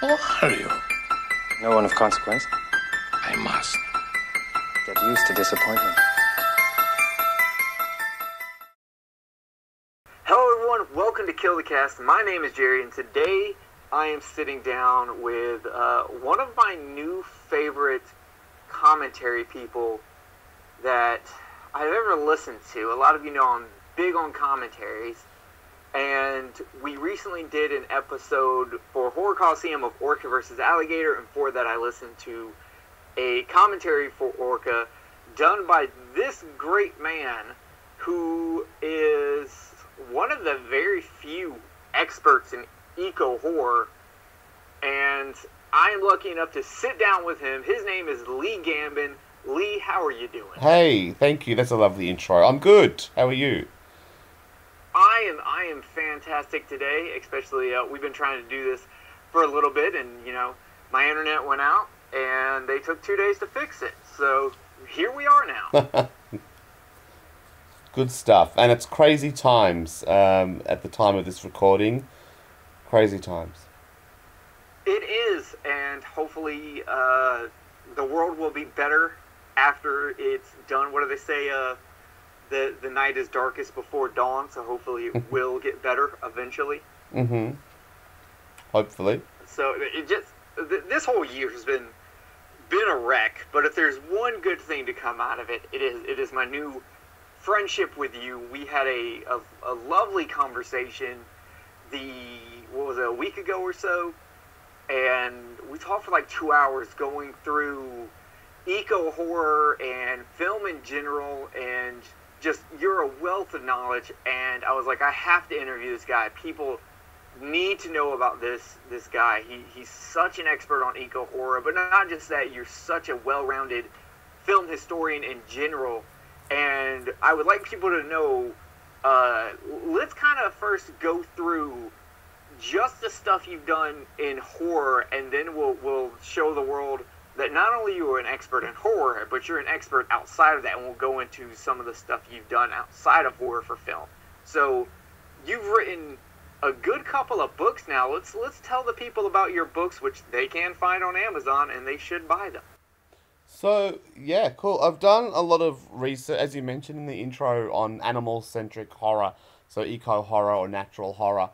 Who are you? No one of consequence. I must. Get used to disappointment. Hello, everyone. Welcome to Kill the Cast. My name is Jerry, and today I am sitting down with uh, one of my new favorite commentary people that I've ever listened to. A lot of you know I'm big on commentaries, and we recently did an episode for Horror Coliseum of Orca versus Alligator, and for that I listened to a commentary for Orca done by this great man who is one of the very few experts in eco horror, and I am lucky enough to sit down with him. His name is Lee Gambin. Lee, how are you doing? Hey, thank you. That's a lovely intro. I'm good. How are you? I am I am fantastic today. Especially uh, we've been trying to do this for a little bit, and you know my internet went out, and they took two days to fix it. So here we are now. Good stuff. And it's crazy times um, at the time of this recording. Crazy times. It is, and hopefully uh, the world will be better after it's done. What do they say? Uh, the the night is darkest before dawn. So hopefully it will get better eventually. Mm-hmm. Hopefully. So it just th- this whole year has been been a wreck. But if there's one good thing to come out of it, it is it is my new friendship with you. We had a a, a lovely conversation. The what was it a week ago or so, and we talked for like two hours going through eco horror and film in general and just you're a wealth of knowledge and I was like I have to interview this guy. People need to know about this this guy. He he's such an expert on eco horror, but not just that, you're such a well-rounded film historian in general. And I would like people to know uh, let's kind of first go through just the stuff you've done in horror and then we'll we'll show the world that not only you are an expert in horror, but you're an expert outside of that, and we'll go into some of the stuff you've done outside of horror for film. So, you've written a good couple of books now. Let's let's tell the people about your books, which they can find on Amazon, and they should buy them. So, yeah, cool. I've done a lot of research, as you mentioned in the intro, on animal centric horror. So, eco horror or natural horror.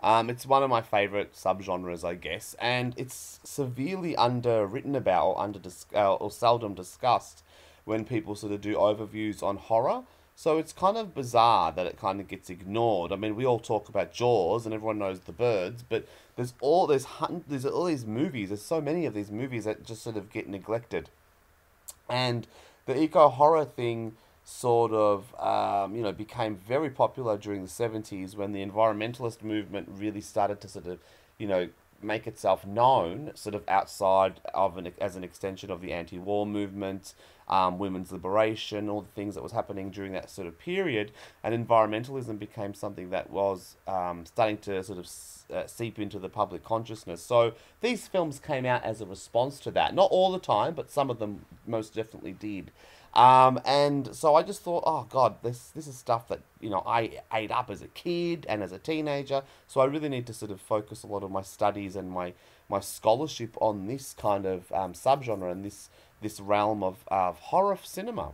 Um, it's one of my favorite subgenres, I guess, and it's severely underwritten about or under uh, or seldom discussed when people sort of do overviews on horror. So it's kind of bizarre that it kind of gets ignored. I mean, we all talk about Jaws, and everyone knows the birds, but there's all there's hun- there's all these movies. There's so many of these movies that just sort of get neglected, and the eco horror thing sort of um, you know became very popular during the 70s when the environmentalist movement really started to sort of you know make itself known sort of outside of an as an extension of the anti-war movement um, women's liberation all the things that was happening during that sort of period. And environmentalism became something that was um, starting to sort of uh, seep into the public consciousness. So these films came out as a response to that. Not all the time but some of them most definitely did um, and so I just thought, oh God, this this is stuff that you know I ate up as a kid and as a teenager. So I really need to sort of focus a lot of my studies and my my scholarship on this kind of um, subgenre and this this realm of of horror cinema.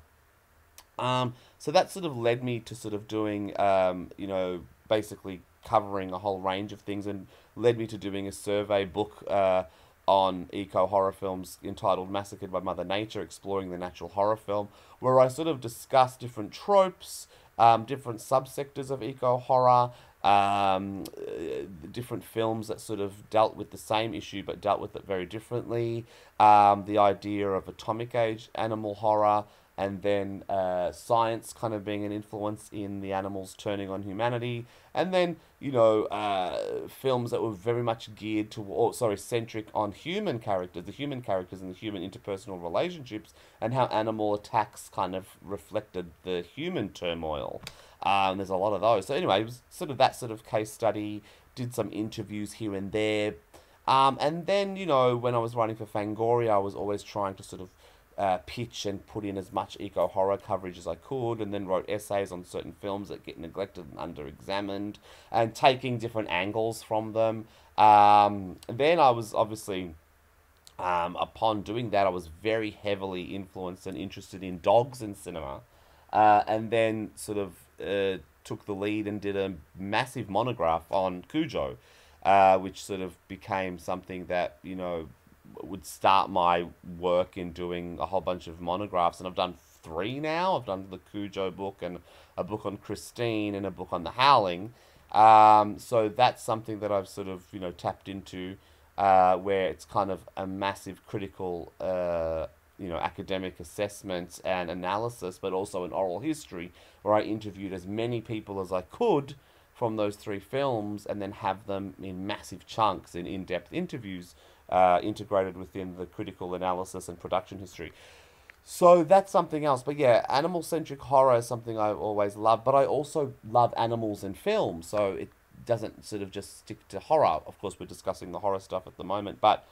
Um, so that sort of led me to sort of doing, um, you know, basically covering a whole range of things and led me to doing a survey book. Uh, on eco horror films entitled Massacred by Mother Nature Exploring the Natural Horror Film, where I sort of discuss different tropes, um, different subsectors of eco horror, um, uh, different films that sort of dealt with the same issue but dealt with it very differently, um, the idea of atomic age animal horror, and then uh, science kind of being an influence in the animals turning on humanity, and then you know uh, films that were very much geared to, or sorry, centric on human characters, the human characters and the human interpersonal relationships, and how animal attacks kind of reflected the human turmoil. Um, there's a lot of those. So anyway, it was sort of that sort of case study. Did some interviews here and there, um, and then you know when I was writing for Fangoria, I was always trying to sort of uh, pitch and put in as much eco horror coverage as I could, and then wrote essays on certain films that get neglected and under examined, and taking different angles from them. Um, then I was obviously, um, upon doing that, I was very heavily influenced and interested in dogs in cinema, uh, and then sort of uh, took the lead and did a massive monograph on Cujo, uh, which sort of became something that you know would start my work in doing a whole bunch of monographs, and I've done three now. I've done the Cujo book and a book on Christine and a book on the Howling. Um, so that's something that I've sort of you know tapped into, uh, where it's kind of a massive critical uh, you know academic assessment and analysis, but also an oral history where I interviewed as many people as I could from those three films, and then have them in massive chunks in in-depth interviews uh, integrated within the critical analysis and production history. So that's something else. But yeah, animal centric horror is something I've always loved, but I also love animals in film. So it doesn't sort of just stick to horror. Of course, we're discussing the horror stuff at the moment, but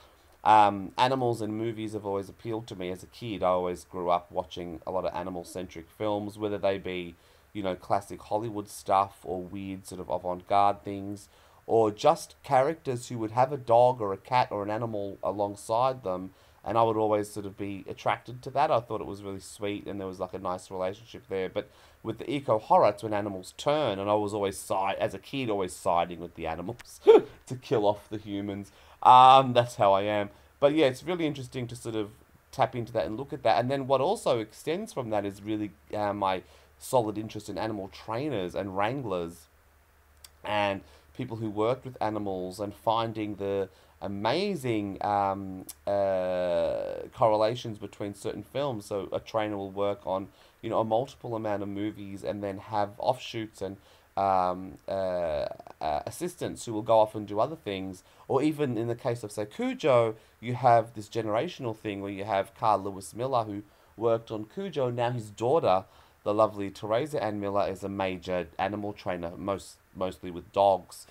um, animals in movies have always appealed to me as a kid. I always grew up watching a lot of animal centric films, whether they be, you know, classic Hollywood stuff or weird sort of avant garde things or just characters who would have a dog or a cat or an animal alongside them and I would always sort of be attracted to that. I thought it was really sweet and there was like a nice relationship there. But with the eco horror, it's when animals turn, and I was always side as a kid, always siding with the animals to kill off the humans. Um, that's how I am. But yeah, it's really interesting to sort of tap into that and look at that. And then what also extends from that is really uh, my solid interest in animal trainers and wranglers, and people who worked with animals and finding the amazing um, uh, correlations between certain films. So a trainer will work on you know a multiple amount of movies and then have offshoots and um, uh, uh, assistants who will go off and do other things. Or even in the case of say Cujo, you have this generational thing where you have Carl Lewis Miller who worked on Cujo. Now his daughter, the lovely Teresa Ann Miller, is a major animal trainer, most mostly with dogs.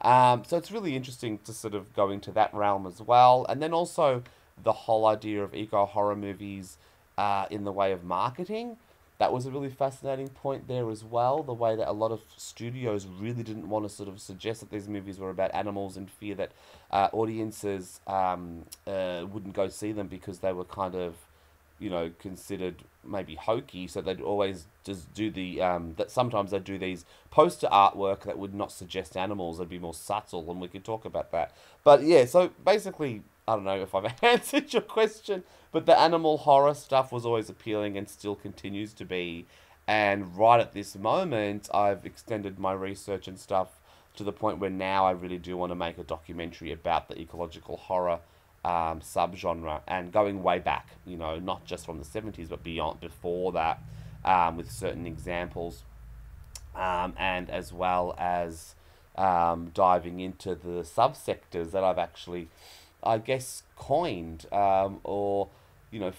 Um, so it's really interesting to sort of go into that realm as well. And then also the whole idea of eco horror movies uh, in the way of marketing. That was a really fascinating point there as well. The way that a lot of studios really didn't want to sort of suggest that these movies were about animals and fear that uh, audiences um, uh, wouldn't go see them because they were kind of you know, considered maybe hokey. So they'd always just do the um, that sometimes they'd do these poster artwork that would not suggest animals. They'd be more subtle, and we could talk about that. But yeah, so basically, I don't know if I've answered your question, but the animal horror stuff was always appealing and still continues to be. And right at this moment, I've extended my research and stuff to the point where now I really do want to make a documentary about the ecological horror um, subgenre and going way back, you know, not just from the 70s, but beyond before that, um, with certain examples, um, and as well as um, diving into the subsectors that I've actually, I guess, coined um, or, you know,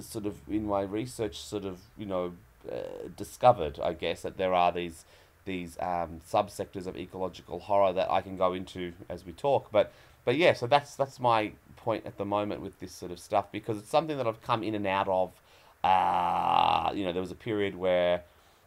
sort of in my research, sort of, you know, uh, discovered, I guess, that there are these these um, subsectors of ecological horror that I can go into as we talk, but but yeah, so that's that's my point at the moment with this sort of stuff because it's something that I've come in and out of. Uh, you know, there was a period where,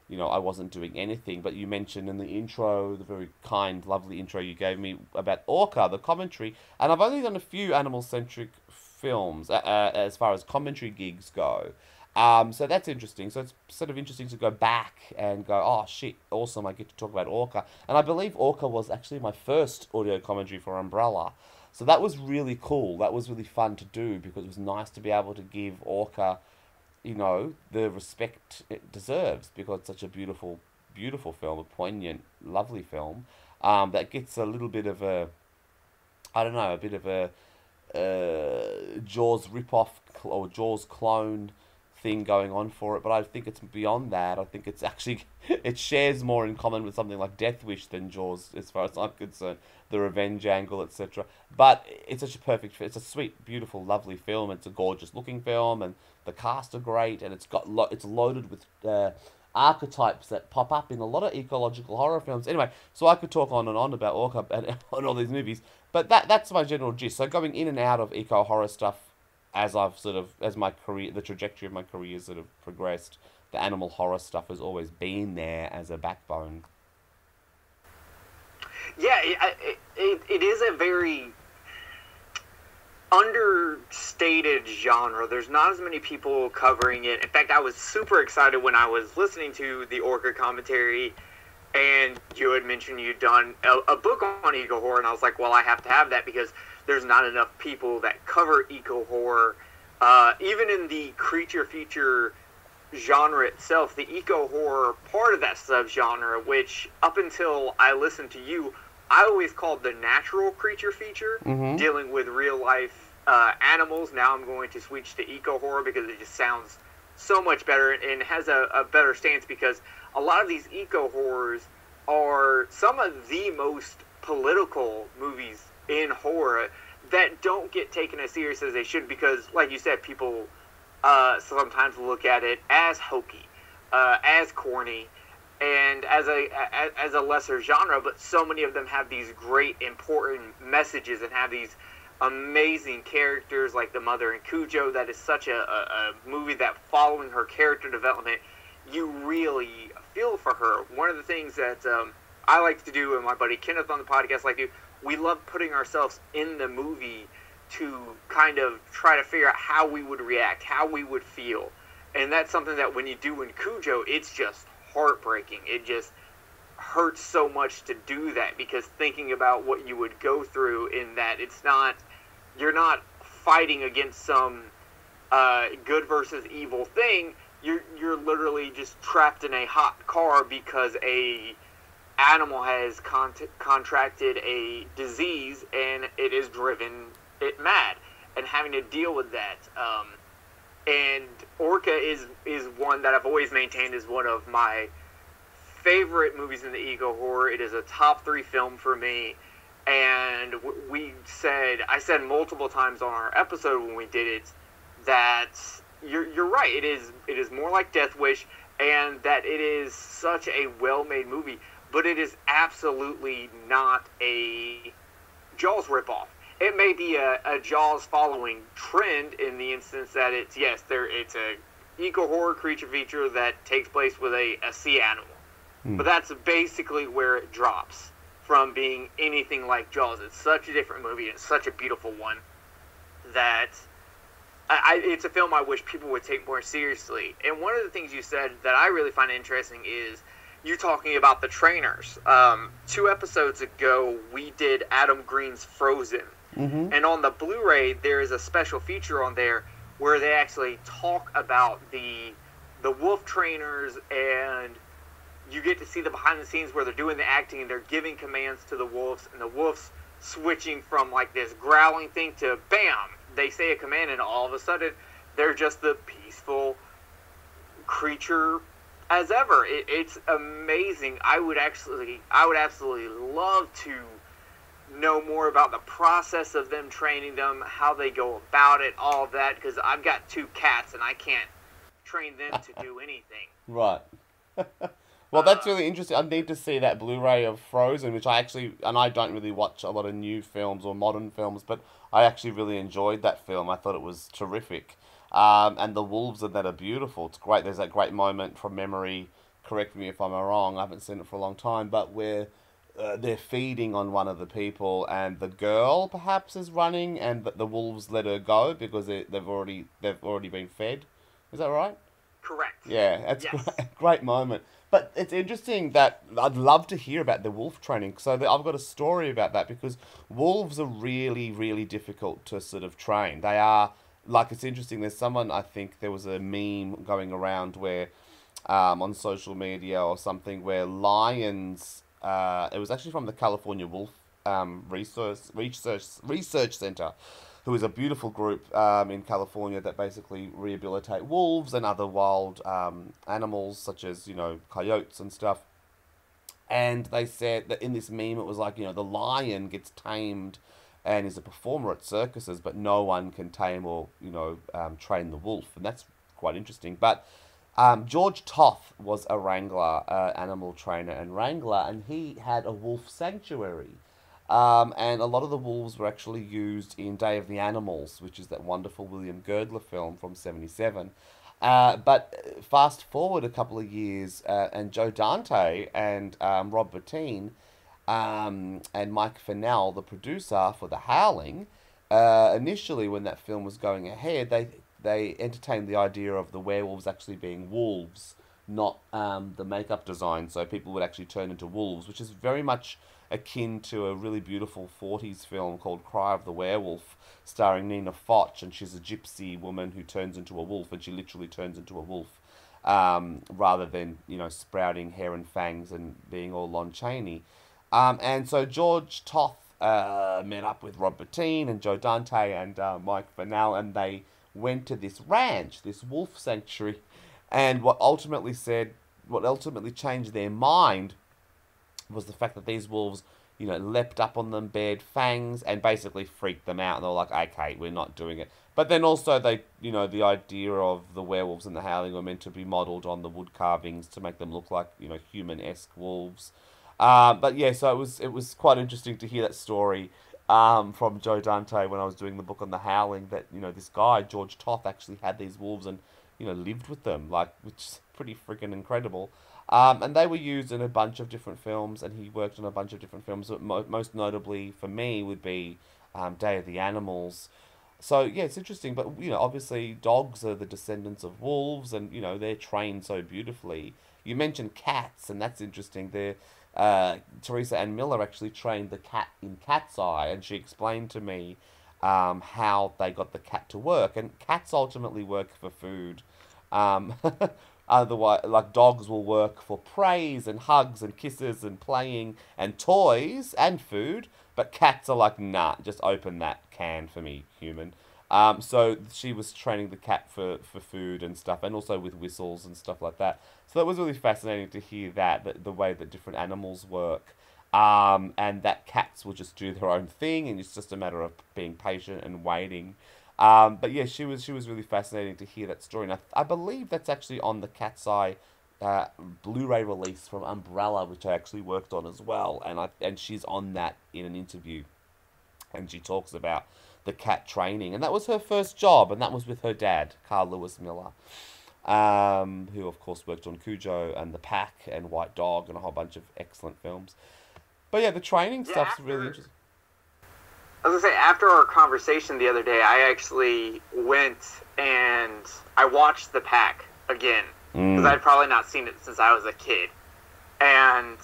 you know, I wasn't doing anything, but you mentioned in the intro, the very kind, lovely intro you gave me about Orca, the commentary, and I've only done a few animal centric films uh, uh, as far as commentary gigs go. Um, so that's interesting. So it's sort of interesting to go back and go, oh shit, awesome! I get to talk about Orca, and I believe Orca was actually my first audio commentary for Umbrella. So that was really cool. That was really fun to do because it was nice to be able to give Orca, you know, the respect it deserves because it's such a beautiful, beautiful film, a poignant, lovely film. Um, that gets a little bit of a, I don't know, a bit of a uh, Jaws ripoff or Jaws clone thing going on for it, but I think it's beyond that. I think it's actually it shares more in common with something like Death Wish than Jaws, as far as I'm concerned. The revenge angle, etc. But it's such a perfect. It's a sweet, beautiful, lovely film. It's a gorgeous looking film, and the cast are great, and it's got lo- it's loaded with. Uh, archetypes that pop up in a lot of ecological horror films. Anyway, so I could talk on and on about Orca and, and all these movies, but that that's my general gist. So going in and out of eco horror stuff as I've sort of as my career, the trajectory of my career sort of progressed, the animal horror stuff has always been there as a backbone. Yeah, it, it, is a very understated genre. There's not as many people covering it. In fact, I was super excited when I was listening to the Orca commentary, and you had mentioned you'd done a, a book on eco horror, and I was like, well, I have to have that because there's not enough people that cover eco horror. Uh, even in the creature feature genre itself, the eco horror part of that subgenre, which up until I listened to you, I always called the natural creature feature, Mhm. dealing with real life uh, animals. Now I'm going to switch to eco horror because it just sounds so much better and has a, a better stance because a lot of these eco horrors are some of the most political movies in horror that don't get taken as serious as they should because, like you said, people uh, sometimes look at it as hokey, uh, as corny, and as a, as a lesser genre. But so many of them have these great, important messages and have these amazing characters like the mother in Cujo. That is such a, a, a movie that following her character development, you really feel for her. One of the things that um, I like to do, and my buddy Kenneth on the podcast like to, we love putting ourselves in the movie to kind of try to figure out how we would react, how we would feel. And that's something that when you do in Cujo, it's just heartbreaking. It just hurts so much to do that because thinking about what you would go through in that it's not you're not fighting against some uh, good versus evil thing. You're you're literally just trapped in a hot car because a animal has con- contracted a disease and it is driven it mad and having to deal with that. Um, and Orca is is one that I've always maintained is one of my favorite movies in the eco horror. It is a top three film for me. And we said, I said multiple times on our episode when we did it, that you're, you're right. It is it is more like Death Wish, and that it is such a well-made movie. But it is absolutely not a Jaws ripoff. It may be a, a Jaws following trend in the instance that it's yes, there it's a eco horror creature feature that takes place with a, a sea animal. But that's basically where it drops from being anything like Jaws. It's such a different movie and such a beautiful one that I, I, it's a film I wish people would take more seriously. And one of the things you said that I really find interesting is you talking about the trainers. Um, two episodes ago, we did Adam Green's Frozen. Mm-hmm. And on the Blu-ray, there is a special feature on there where they actually talk about the the wolf trainers, and you get to see the behind the scenes where they're doing the acting and they're giving commands to the wolves, and the wolves switching from like this growling thing to bam, they say a command, and all of a sudden they're just the peaceful creature as ever. It, it's amazing. I would actually, I would absolutely love to know more about the process of them training them, how they go about it, all of that. Because I've got two cats and I can't train them to do anything. Right. well, that's really interesting. I need to see that Blu-ray of Frozen, which I actually, and I don't really watch a lot of new films or modern films, but I actually really enjoyed that film. I thought it was terrific. Um, and the wolves in that are beautiful. It's great. There's that great moment from memory. Correct me if I'm wrong. I haven't seen it for a long time, but where uh, they're feeding on one of the people, and the girl perhaps is running, and the, the wolves let her go because they, they've already they've already been fed. Is that right? Correct. Yeah, that's Yes. a great moment. But it's interesting that I'd love to hear about the wolf training. So that I've got a story about that because wolves are really, really difficult to sort of train. They are like it's interesting. There's someone I think there was a meme going around where um, on social media or something where lions. Uh, it was actually from the California Wolf um, Research Research Research Center, who is a beautiful group um, in California that basically rehabilitate wolves and other wild um, animals such as you know coyotes and stuff. And they said that in this meme, it was like you know the lion gets tamed and is a performer at circuses, but no one can tame or you know um, train the wolf, and that's quite interesting. But um, George Toth was a wrangler, uh, animal trainer and wrangler, and he had a wolf sanctuary. Um, and a lot of the wolves were actually used in Day of the Animals, which is that wonderful William Girdler film from 77. Uh, but fast forward a couple of years, uh, and Joe Dante and um, Rob Bottin um, and Mike Finnell, the producer for The Howling, uh, initially when that film was going ahead, they they entertained the idea of the werewolves actually being wolves, not um, the makeup design. So people would actually turn into wolves, which is very much akin to a really beautiful 40s film called Cry of the Werewolf, starring Nina Foch, and she's a gypsy woman who turns into a wolf, and she literally turns into a wolf, um, rather than, you know, sprouting hair and fangs and being all Lon Chaney. Um, and so George Toth uh, met up with Rob Bottin and Joe Dante and uh, Mike Finnell, and they went to this ranch, this wolf sanctuary, and what ultimately said, what ultimately changed their mind was the fact that these wolves, you know, leapt up on them, bared fangs, and basically freaked them out. And they were like, okay, we're not doing it. But then also they, you know, the idea of the werewolves and the howling were meant to be modelled on the wood carvings to make them look like, you know, human-esque wolves. Uh, but yeah, so it was it was quite interesting to hear that story um, from Joe Dante when I was doing the book on the howling. That you know this guy George Toth actually had these wolves and you know lived with them, like which is pretty freaking incredible. Um, and they were used in a bunch of different films, and he worked on a bunch of different films. But mo- most notably for me would be um, Day of the Animals. So yeah, it's interesting. But you know, obviously, dogs are the descendants of wolves, and you know they're trained so beautifully. You mentioned cats, and that's interesting. They're uh, Teresa Ann Miller actually trained the cat in Cat's Eye, and she explained to me um, how they got the cat to work. And cats ultimately work for food. Um, Otherwise, like dogs will work for praise and hugs and kisses and playing and toys and food, but cats are like, nah, just open that can for me, human. Um, so she was training the cat for, for food and stuff, and also with whistles and stuff like that. So that was really fascinating to hear that, that the way that different animals work. Um, and that cats will just do their own thing, and it's just a matter of being patient and waiting. Um, but yeah, she was she was really fascinating to hear that story, and I, I believe that's actually on the Cat's Eye uh, Blu-ray release from Umbrella, which I actually worked on as well, and I and she's on that in an interview, and she talks about the cat training, and that was her first job, and that was with her dad, Carl Lewis Miller, um, who of course worked on Cujo and The Pack and White Dog and a whole bunch of excellent films. But yeah, the training Yeah, stuff's really after- interesting. I was gonna say after our conversation the other day, I actually went and I watched The Pack again because I'd probably not seen it since I was a kid, and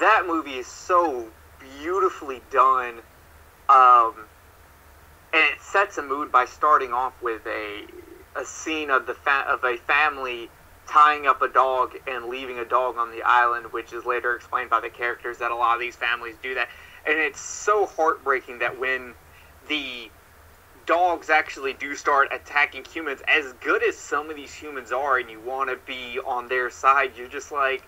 that movie is so beautifully done, um, and it sets a mood by starting off with a a scene of the fa- of a family tying up a dog and leaving a dog on the island, which is later explained by the characters that a lot of these families do that. And it's so heartbreaking that when the dogs actually do start attacking humans, as good as some of these humans are, and you want to be on their side, you're just like,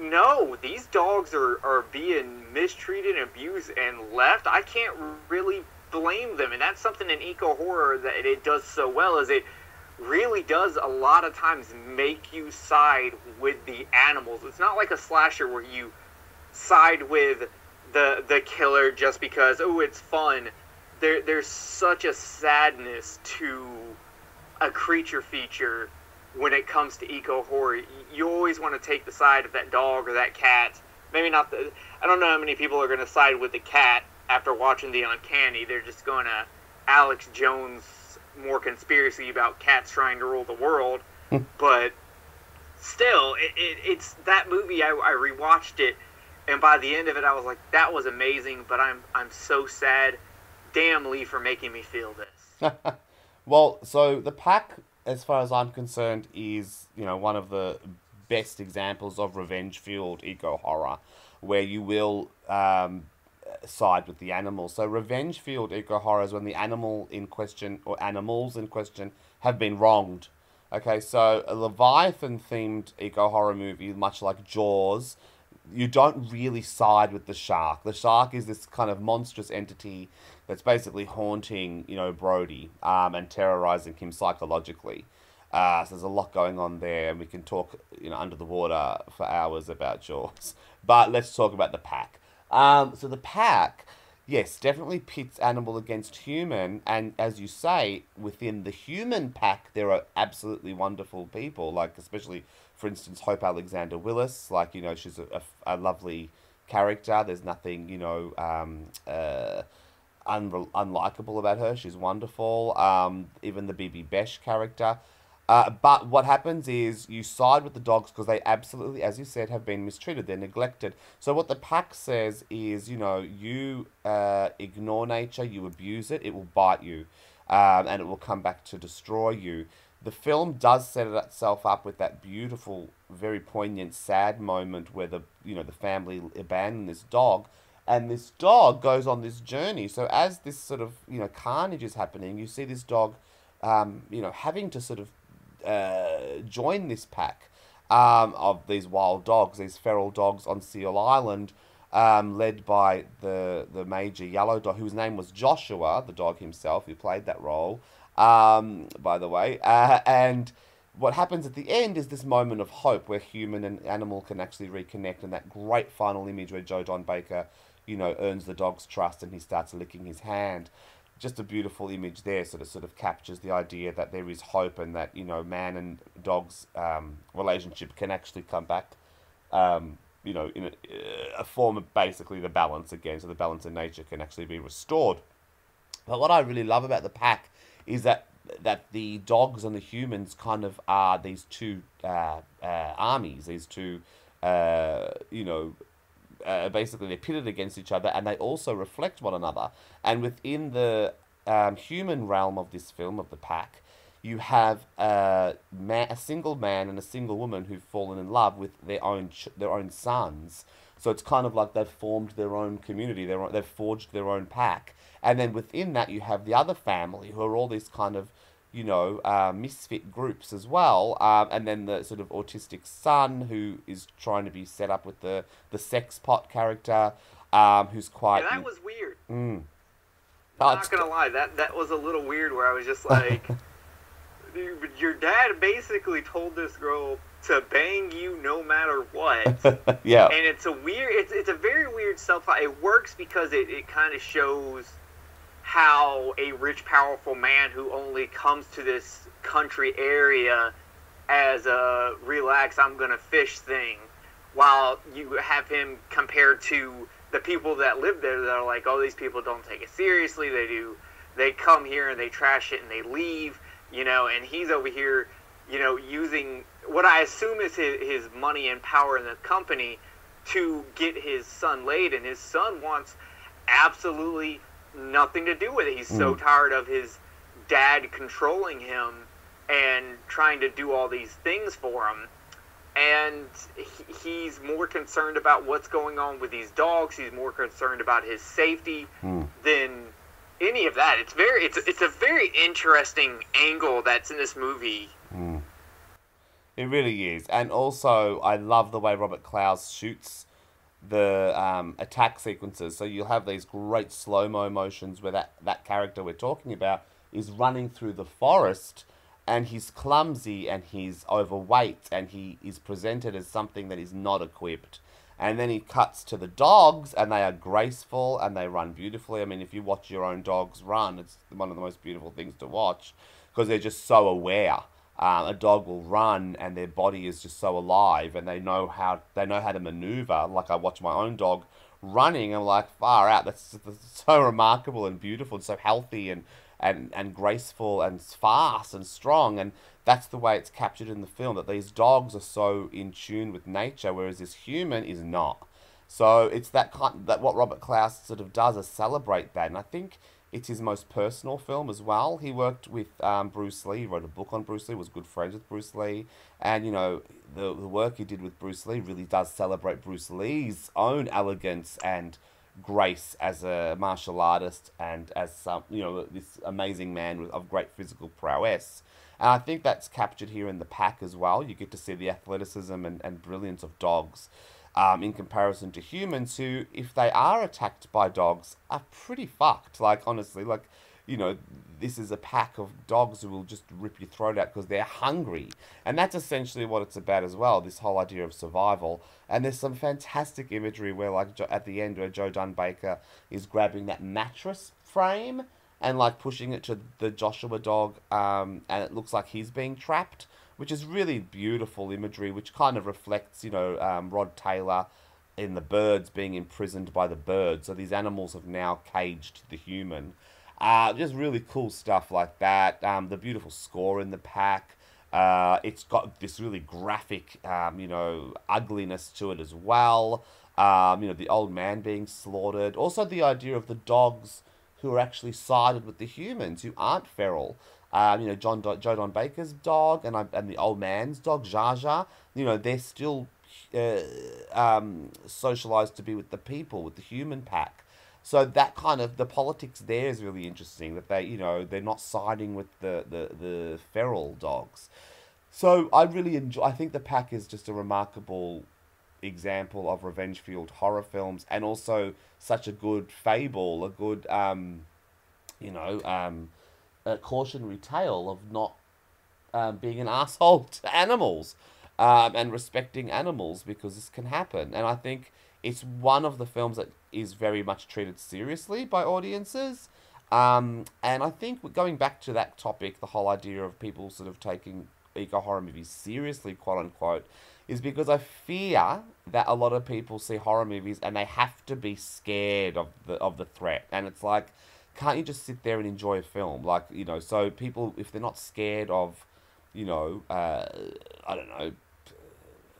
no, these dogs are, are being mistreated and abused and left. I can't really blame them. And that's something in eco horror that it does so well is it really does a lot of times make you side with the animals. It's not like a slasher where you side with the the killer just because oh it's fun. There there's such a sadness to a creature feature when it comes to eco horror. You always want to take the side of that dog or that cat. Maybe not the. I don't know how many people are going to side with the cat after watching the Uncanny. They're just going to Alex Jones more conspiracy about cats trying to rule the world. but still, it, it, it's that movie. I, I rewatched it, and by the end of it, I was like, that was amazing. But I'm I'm so sad. Damn Lee for making me feel this. Well, so the pack, as far as I'm concerned, is you know one of the best examples of revenge-fueled eco horror, where you will um, side with the animals. So revenge-fueled eco horror is when the animal in question or animals in question have been wronged. Okay, so a Leviathan-themed eco horror movie, much like Jaws, you don't really side with the shark. The shark is this kind of monstrous entity that's basically haunting, you know, Brody um, and terrorizing him psychologically. Uh, so there's a lot going on there, and we can talk, you know, under the water for hours about Jaws. But let's talk about the pack. Um, so the pack, yes, definitely pits animal against human, and as you say, within the human pack, there are absolutely wonderful people, like especially, for instance, Hope Alexander Willis. Like you know, she's a, a, a lovely character. There's nothing you know. Um, uh, unlikable about her. She's wonderful. Um, even the Bibi Besch character. Uh, but what happens is you side with the dogs because they absolutely, as you said, have been mistreated. They're neglected. So what the pack says is, you know, you uh, ignore nature, you abuse it, it will bite you, um, and it will come back to destroy you. The film does set itself up with that beautiful, very poignant, sad moment where the you know the family abandon this dog, and this dog goes on this journey. So as this sort of you know carnage is happening, you see this dog, um, you know, having to sort of uh, join this pack um, of these wild dogs, these feral dogs on Seal Island, um, led by the the major yellow dog, whose name was Joshua, the dog himself, who played that role. Um, by the way, uh, and what happens at the end is this moment of hope where human and animal can actually reconnect, and that great final image where Joe Don Baker you know, earns the dog's trust and he starts licking his hand. Just a beautiful image there, sort of sort of captures the idea that there is hope and that you know man and dog's um, relationship can actually come back, um, you know, in a, a form of basically the balance again, so the balance in nature can actually be restored. But what I really love about the pack is that that the dogs and the humans kind of are these two uh, uh, armies, these two, uh, you know, uh, basically they're pitted against each other and they also reflect one another. And within the um, human realm of this film, of the pack, you have a, man, a single man and a single woman who've fallen in love with their own their own sons. So it's kind of like they've formed their own community, their own, they've forged their own pack. And then within that, you have the other family who are all these kind of you know, uh, misfit groups as well. Um, and then the sort of autistic son who is trying to be set up with the, the sex pot character, um, who's quite. Yeah, that was weird. Mm. I'm not gonna lie, that that was a little weird. Where I was just like, your dad basically told this girl to bang you no matter what. yeah. And it's a weird. It's it's a very weird self. It works because it it kind of shows how a rich, powerful man who only comes to this country area as a relax, I'm gonna fish thing, while you have him compared to the people that live there that are like, oh, these people don't take it seriously. They do. They come here and they trash it and they leave, you know. And he's over here, you know, using what I assume is his, his money and power in the company to get his son laid, and his son wants absolutely nothing to do with it. He's mm. so tired of his dad controlling him and trying to do all these things for him. And he's more concerned about what's going on with these dogs. He's more concerned about his safety mm. than any of that. It's very, it's, it's a very interesting angle that's in this movie. Mm. It really is, and also I love the way Robert Clouse shoots the um, attack sequences. So you'll have these great slow mo motions where that, that character we're talking about is running through the forest and he's clumsy and he's overweight and he is presented as something that is not equipped. And then he cuts to the dogs and they are graceful and they run beautifully. I mean, if you watch your own dogs run, it's one of the most beautiful things to watch because they're just so aware um, a dog will run and their body is just so alive and they know how they know how to maneuver. Like I watch my own dog running, I'm like far out. That's, that's so remarkable and beautiful and so healthy and and and graceful and fast and strong and that's the way it's captured in the film that these dogs are so in tune with nature whereas this human is not so it's that kind that what robert clouse sort of does is celebrate that and i think it's his most personal film as well. He worked with um, Bruce Lee. He wrote a book on Bruce Lee. Was good friends with Bruce Lee, and you know the the work he did with Bruce Lee really does celebrate Bruce Lee's own elegance and grace as a martial artist and as some you know this amazing man with, of great physical prowess. And I think that's captured here in the pack as well. You get to see the athleticism and, and brilliance of dogs um, in comparison to humans who, if they are attacked by dogs, are pretty fucked. Like, honestly, like, you know, this is a pack of dogs who will just rip your throat out because they're hungry. And that's essentially what it's about as well, this whole idea of survival. And there's some fantastic imagery where, like, at the end, where Joe Don Baker is grabbing that mattress frame and, like, pushing it to the Joshua dog, um, and it looks like he's being trapped, which is really beautiful imagery, which kind of reflects, you know, um, Rod Taylor in the birds being imprisoned by the birds. So these animals have now caged the human. Uh, just really cool stuff like that. Um, the beautiful score in the pack. Uh, it's got this really graphic, um, you know, ugliness to it as well. Um, you know, the old man being slaughtered. Also, the idea of the dogs who are actually sided with the humans who aren't feral. Um, you know, John Do- Joe Don Baker's dog and I, and the old man's dog, Jar. You know, they're still uh, um, socialized to be with the people, with the human pack. So that kind of the politics there is really interesting. That they, you know, they're not siding with the the, the feral dogs. So I really enjoy. I think the pack is just a remarkable example of revenge fueled horror films, and also such a good fable, a good, um, you know, um, a cautionary tale of not um, being an asshole to animals um, and respecting animals because this can happen. And I think it's one of the films that is very much treated seriously by audiences. Um, and I think going back to that topic, the whole idea of people sort of taking eco horror movies seriously, quote unquote, is because I fear that a lot of people see horror movies and they have to be scared of the of the threat. And it's like, can't you just sit there and enjoy a film? Like you know, so people if they're not scared of, you know, uh, I don't know,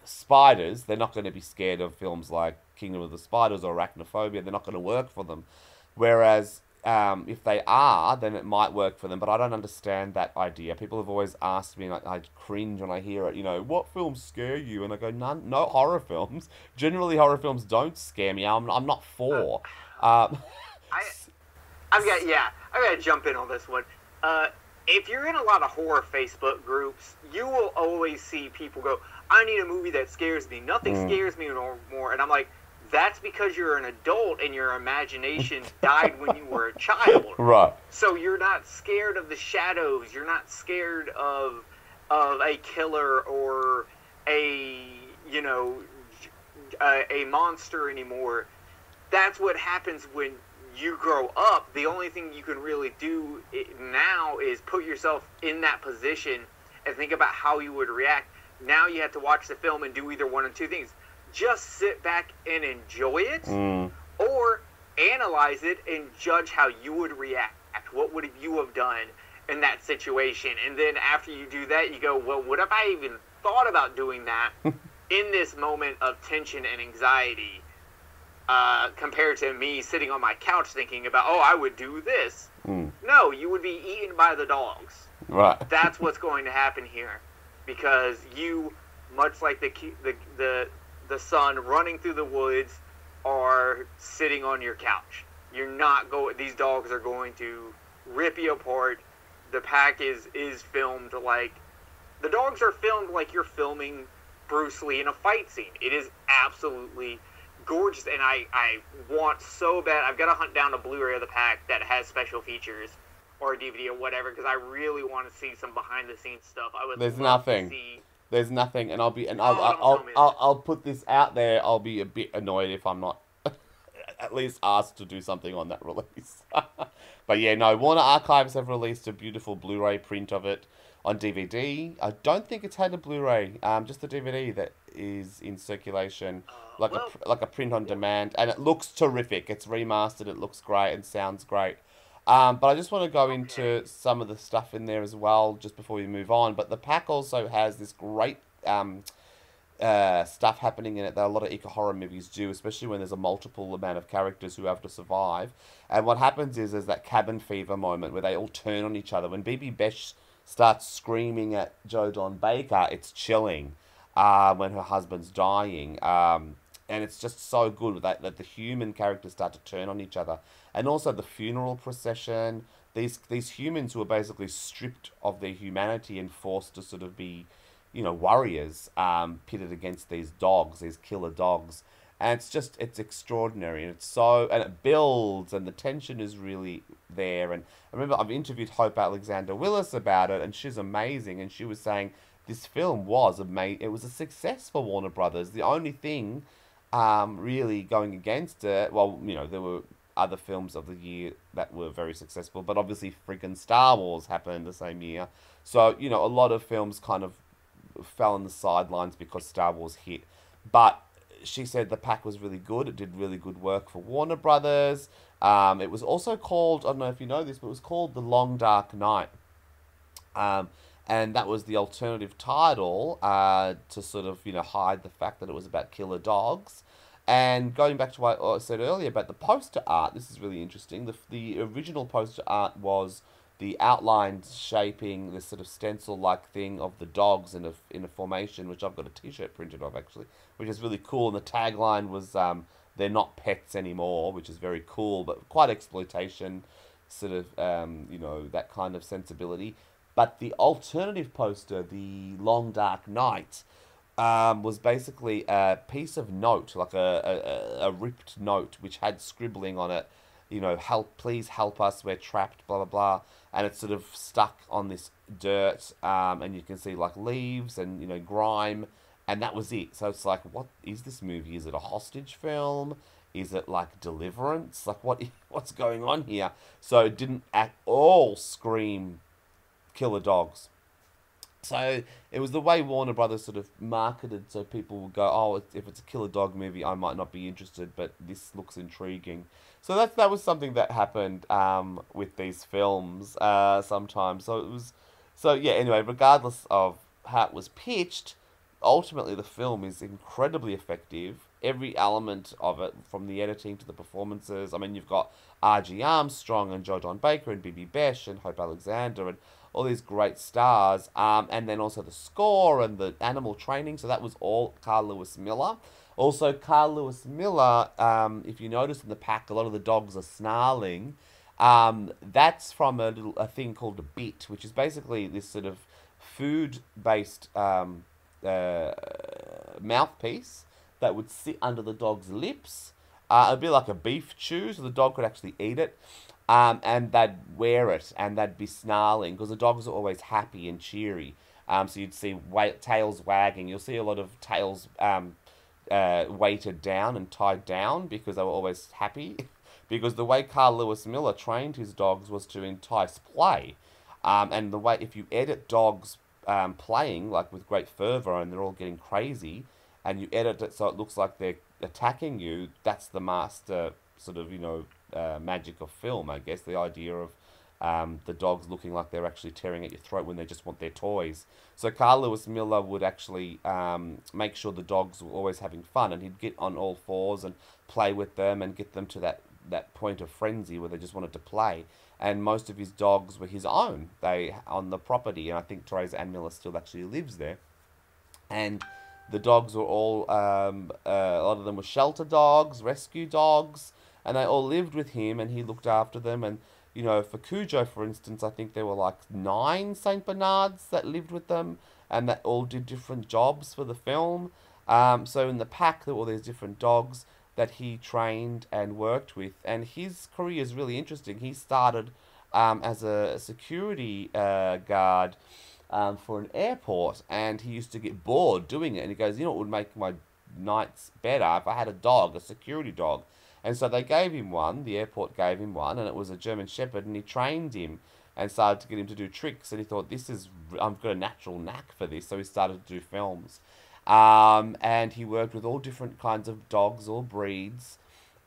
spiders, they're not going to be scared of films like Kingdom of the Spiders or Arachnophobia. They're not going to work for them. Whereas um, if they are, then it might work for them. But I don't understand that idea. People have always asked me, like, I cringe when I hear it. You know, what films scare you? And I go, none, no horror films. Generally, horror films don't scare me. I'm, I'm not for. Um, I, I've got yeah, I've got to jump in on this one. Uh, if you're in a lot of horror Facebook groups, you will always see people go, "I need a movie that scares me. Nothing Mm. scares me no more." And I'm like, "That's because you're an adult and your imagination died when you were a child. right. So you're not scared of the shadows. You're not scared of of a killer or a you know a, a monster anymore. That's what happens when you grow up. The only thing you can really do now is put yourself in that position and think about how you would react. Now you have to watch the film and do either one of two things. Just sit back and enjoy it Mm. or analyze it and judge how you would react. What would you have done in that situation? And then after you do that, you go, well, what if I even thought about doing that in this moment of tension and anxiety uh, compared to me sitting on my couch thinking about, oh, I would do this? Mm. No, you would be eaten by the dogs Right. that's what's going to happen here because you much like the the the, the son running through the woods are sitting on your couch you're not going these dogs are going to rip you apart the pack is is filmed like the dogs are filmed like you're filming Bruce Lee in a fight scene it is absolutely gorgeous and I I want so bad I've got to hunt down a Blu-ray of the pack that has special features or a DVD or whatever because I really want to see some behind the scenes stuff. I would There's nothing. There's nothing, and I'll be, and I'll, Oh, I'll, I'll, I'll. I'll put this out there. I'll be a bit annoyed if I'm not at least asked to do something on that release. but yeah, no, Warner Archives have released a beautiful Blu-ray print of it on DVD. I don't think it's had a Blu-ray, um, just the DVD that is in circulation, like well- a pr- like a print on demand, and it looks terrific. It's remastered. It looks great and sounds great. Um, but I just want to go into some of the stuff in there as well, just before we move on. But the pack also has this great um, uh, stuff happening in it that a lot of eco horror movies do, especially when there's a multiple amount of characters who have to survive. And what happens is is that cabin fever moment where they all turn on each other. When Bibi Besch starts screaming at Joe Don Baker, it's chilling. Uh, when her husband's dying, um, and it's just so good that that the human characters start to turn on each other, and also the funeral procession. These these humans who are basically stripped of their humanity and forced to sort of be you know, warriors um, pitted against these dogs, these killer dogs. And it's just, it's extraordinary. And it's so, and it builds, and the tension is really there. And I remember I've interviewed Hope Alexander Willis about it, and she's amazing. And she was saying this film was amazing. It was a success for Warner Brothers. The only thing um, really going against it, well, you know, there were other films of the year that were very successful, but obviously freaking Star Wars happened the same year. So, you know, a lot of films kind of fell on the sidelines because Star Wars hit. But she said the pack was really good. It did really good work for Warner Brothers. Um, it was also called, I don't know if you know this, but it was called The Long Dark Night. Um, and that was the alternative title uh, to sort of, you know, hide the fact that it was about killer dogs. And going back to what I said earlier about the poster art, this is really interesting. The, the original poster art was the outline shaping this sort of stencil like thing of the dogs in a, in a formation, which I've got a t shirt printed of actually, which is really cool. And the tagline was um, they're not pets anymore, which is very cool, but quite exploitation, sort of, um, you know, that kind of sensibility. But the alternative poster, the Long Dark Night, um, was basically a piece of note, like a, a, a ripped note, which had scribbling on it, you know, help, please help us, we're trapped, blah, blah, blah. And it's sort of stuck on this dirt, um, and you can see like leaves and, you know, grime, and that was it. So it's like, what is this movie? Is it a hostage film? Is it like Deliverance? Like, what what's going on here? So it didn't at all scream killer dogs. So it was the way Warner Brothers sort of marketed, so people would go, "Oh, if it's a killer dog movie, I might not be interested, but this looks intriguing." So that that was something that happened um, with these films uh, sometimes. So it was, so yeah. Anyway, regardless of how it was pitched, ultimately the film is incredibly effective. Every element of it, from the editing to the performances. I mean, you've got R.G. Armstrong and Joe Don Baker and Bibi Besch and Hope Alexander and all these great stars, um, and then also the score and the animal training. So that was all Karl Lewis Miller. Also, Karl Lewis Miller, um, if you notice in the pack, a lot of the dogs are snarling. Um, that's from a little a thing called a bit, which is basically this sort of food-based um, uh, mouthpiece that would sit under the dog's lips. Uh, it'd be like a beef chew, so the dog could actually eat it. Um, and they'd wear it and they'd be snarling because the dogs are always happy and cheery. Um, so you'd see wa- tails wagging. You'll see a lot of tails um, uh, weighted down and tied down because they were always happy. because the way Karl Lewis Miller trained his dogs was to entice play. Um, and the way, if you edit dogs um, playing, like with great fervour and they're all getting crazy, and you edit it so it looks like they're attacking you, that's the master sort of, you know, uh, magic of film, I guess. The idea of um, the dogs looking like they're actually tearing at your throat when they just want their toys. So Karl Lewis Miller would actually um, make sure the dogs were always having fun, and he'd get on all fours and play with them and get them to that, that point of frenzy where they just wanted to play. And most of his dogs were his own. They on the property, and I think Teresa Ann Miller still actually lives there. And the dogs were all um, uh, a lot of them were shelter dogs, rescue dogs and they all lived with him and he looked after them and you know for Cujo for instance I think there were like nine Saint Bernards that lived with them and that all did different jobs for the film. Um, so in the pack there were all these different dogs that he trained and worked with. And his career is really interesting. He started um, as a security uh, guard um, for an airport and he used to get bored doing it. And he goes you know what would make my nights better? If I had a dog a security dog and so they gave him one, the airport gave him one, and it was a German Shepherd, and he trained him and started to get him to do tricks. And he thought, this is, I've got a natural knack for this. So he started to do films. Um, and he worked with all different kinds of dogs, all breeds.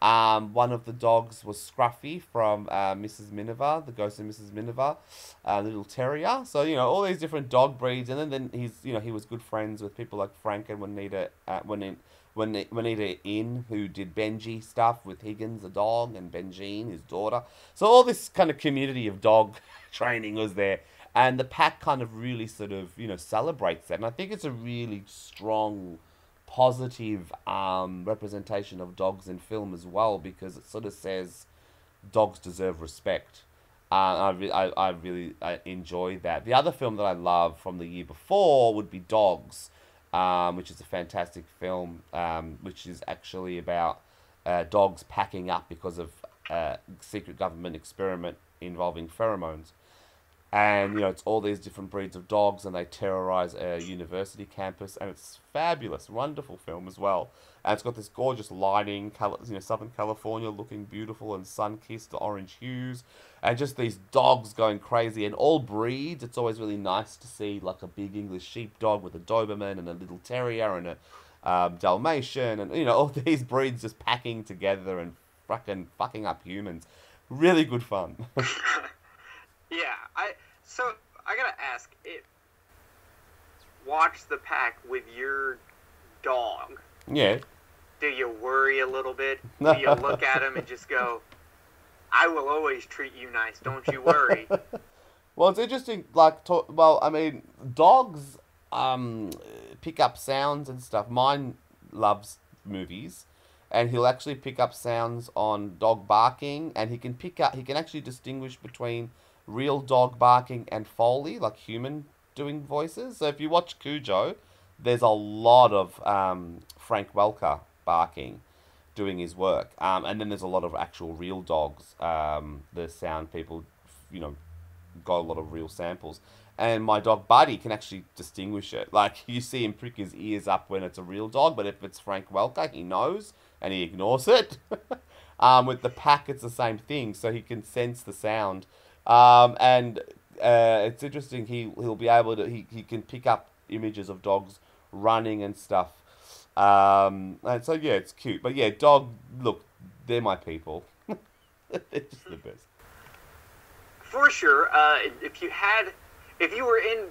Um, one of the dogs was Scruffy from uh, Mrs. Miniver, the Ghost of Mrs. Miniver, uh, little terrier. So you know all these different dog breeds, and then, then he's you know he was good friends with people like Frank and Juanita, uh, Juanita, Juanita Inn, who did Benji stuff with Higgins, the dog, and Benjean, his daughter. So all this kind of community of dog training was there. And the pack kind of really sort of, you know, celebrates that. And I think it's a really strong, positive um, representation of dogs in film as well, because it sort of says dogs deserve respect. Uh, I, re- I, I really I enjoy that. The other film that I love from the year before would be Dogs, um, which is a fantastic film, um, which is actually about uh, dogs packing up because of uh, secret government experiment involving pheromones. And you know, it's all these different breeds of dogs, and they terrorize a university campus, and it's fabulous, wonderful film as well. And it's got this gorgeous lighting, color, you know, Southern California looking beautiful and sun-kissed orange hues, and just these dogs going crazy, and all breeds. It's always really nice to see like a big English sheepdog with a Doberman and a little terrier and a um, Dalmatian, and you know all these breeds just packing together and fucking fucking up humans. Really good fun. Yeah, I so I gotta ask it. Watch the pack with your dog. yeah. Do you worry a little bit? Do you look at him and just go, "I will always treat you nice. Don't you worry." Well, it's interesting. Like, to, well, I mean, dogs um pick up sounds and stuff. Mine loves movies, and he'll actually pick up sounds on dog barking, and he can pick up. He can actually distinguish between real dog barking and foley, like human doing voices. So if you watch Cujo, there's a lot of um, Frank Welker barking doing his work. Um, and then there's a lot of actual real dogs. Um, the sound people, you know, got a lot of real samples. And my dog Buddy can actually distinguish it. Like you see him prick his ears up when it's a real dog, but if it's Frank Welker, he knows and he ignores it. um, with the pack, it's the same thing, so he can sense the sound. Um, and uh, it's interesting. He he'll be able to. He, he can pick up images of dogs running and stuff. Um, and so yeah, it's cute. But yeah, dog. Look, they're my people. they're just the best. For sure. Uh, if you had, if you were in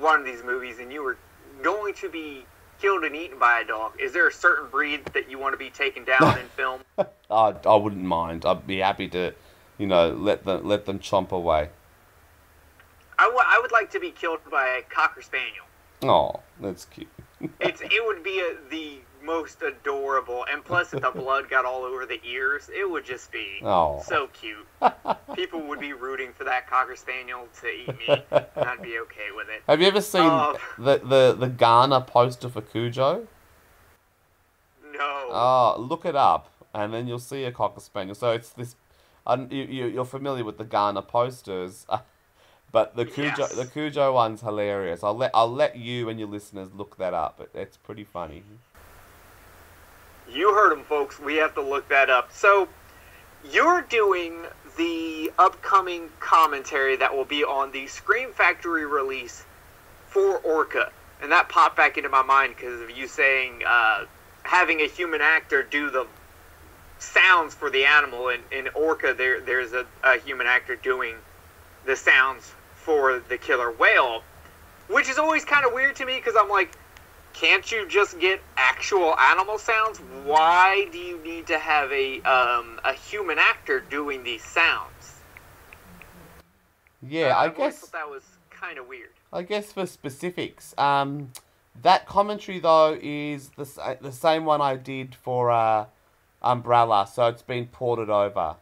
one of these movies and you were going to be killed and eaten by a dog, is there a certain breed that you want to be taken down in film? I I wouldn't mind. I'd be happy to, you know, let them let them chomp away. I, w- I would like to be killed by a cocker spaniel. Oh, that's cute. It's it would be a, the most adorable, and plus if the blood got all over the ears, it would just be Oh. so cute. People would be rooting for that cocker spaniel to eat me, and I'd be okay with it. Have you ever seen Oh. the, the the Ghana poster for Cujo? No. Oh, look it up, and then you'll see a cocker spaniel. So it's this. Um, you, you you're familiar with the Ghana posters, but the Cujo Yes. the Cujo one's hilarious. I'll let I'll let you and your listeners look that up. It, it's pretty funny. You heard him, folks. We have to look that up. So, you're doing the upcoming commentary that will be on the Scream Factory release for Orca. And that popped back into my mind because of you saying uh, having a human actor do the sounds for the animal. In, in Orca, there there's a, a human actor doing the sounds for the killer whale, which is always kind of weird to me because I'm like, can't you just get actual animal sounds? Why do you need to have a um, a human actor doing these sounds? Yeah, Uh, I I've guess thought that was kind of weird. I guess for specifics, um, that commentary though is the the same one I did for uh, Umbrella, so it's been ported over.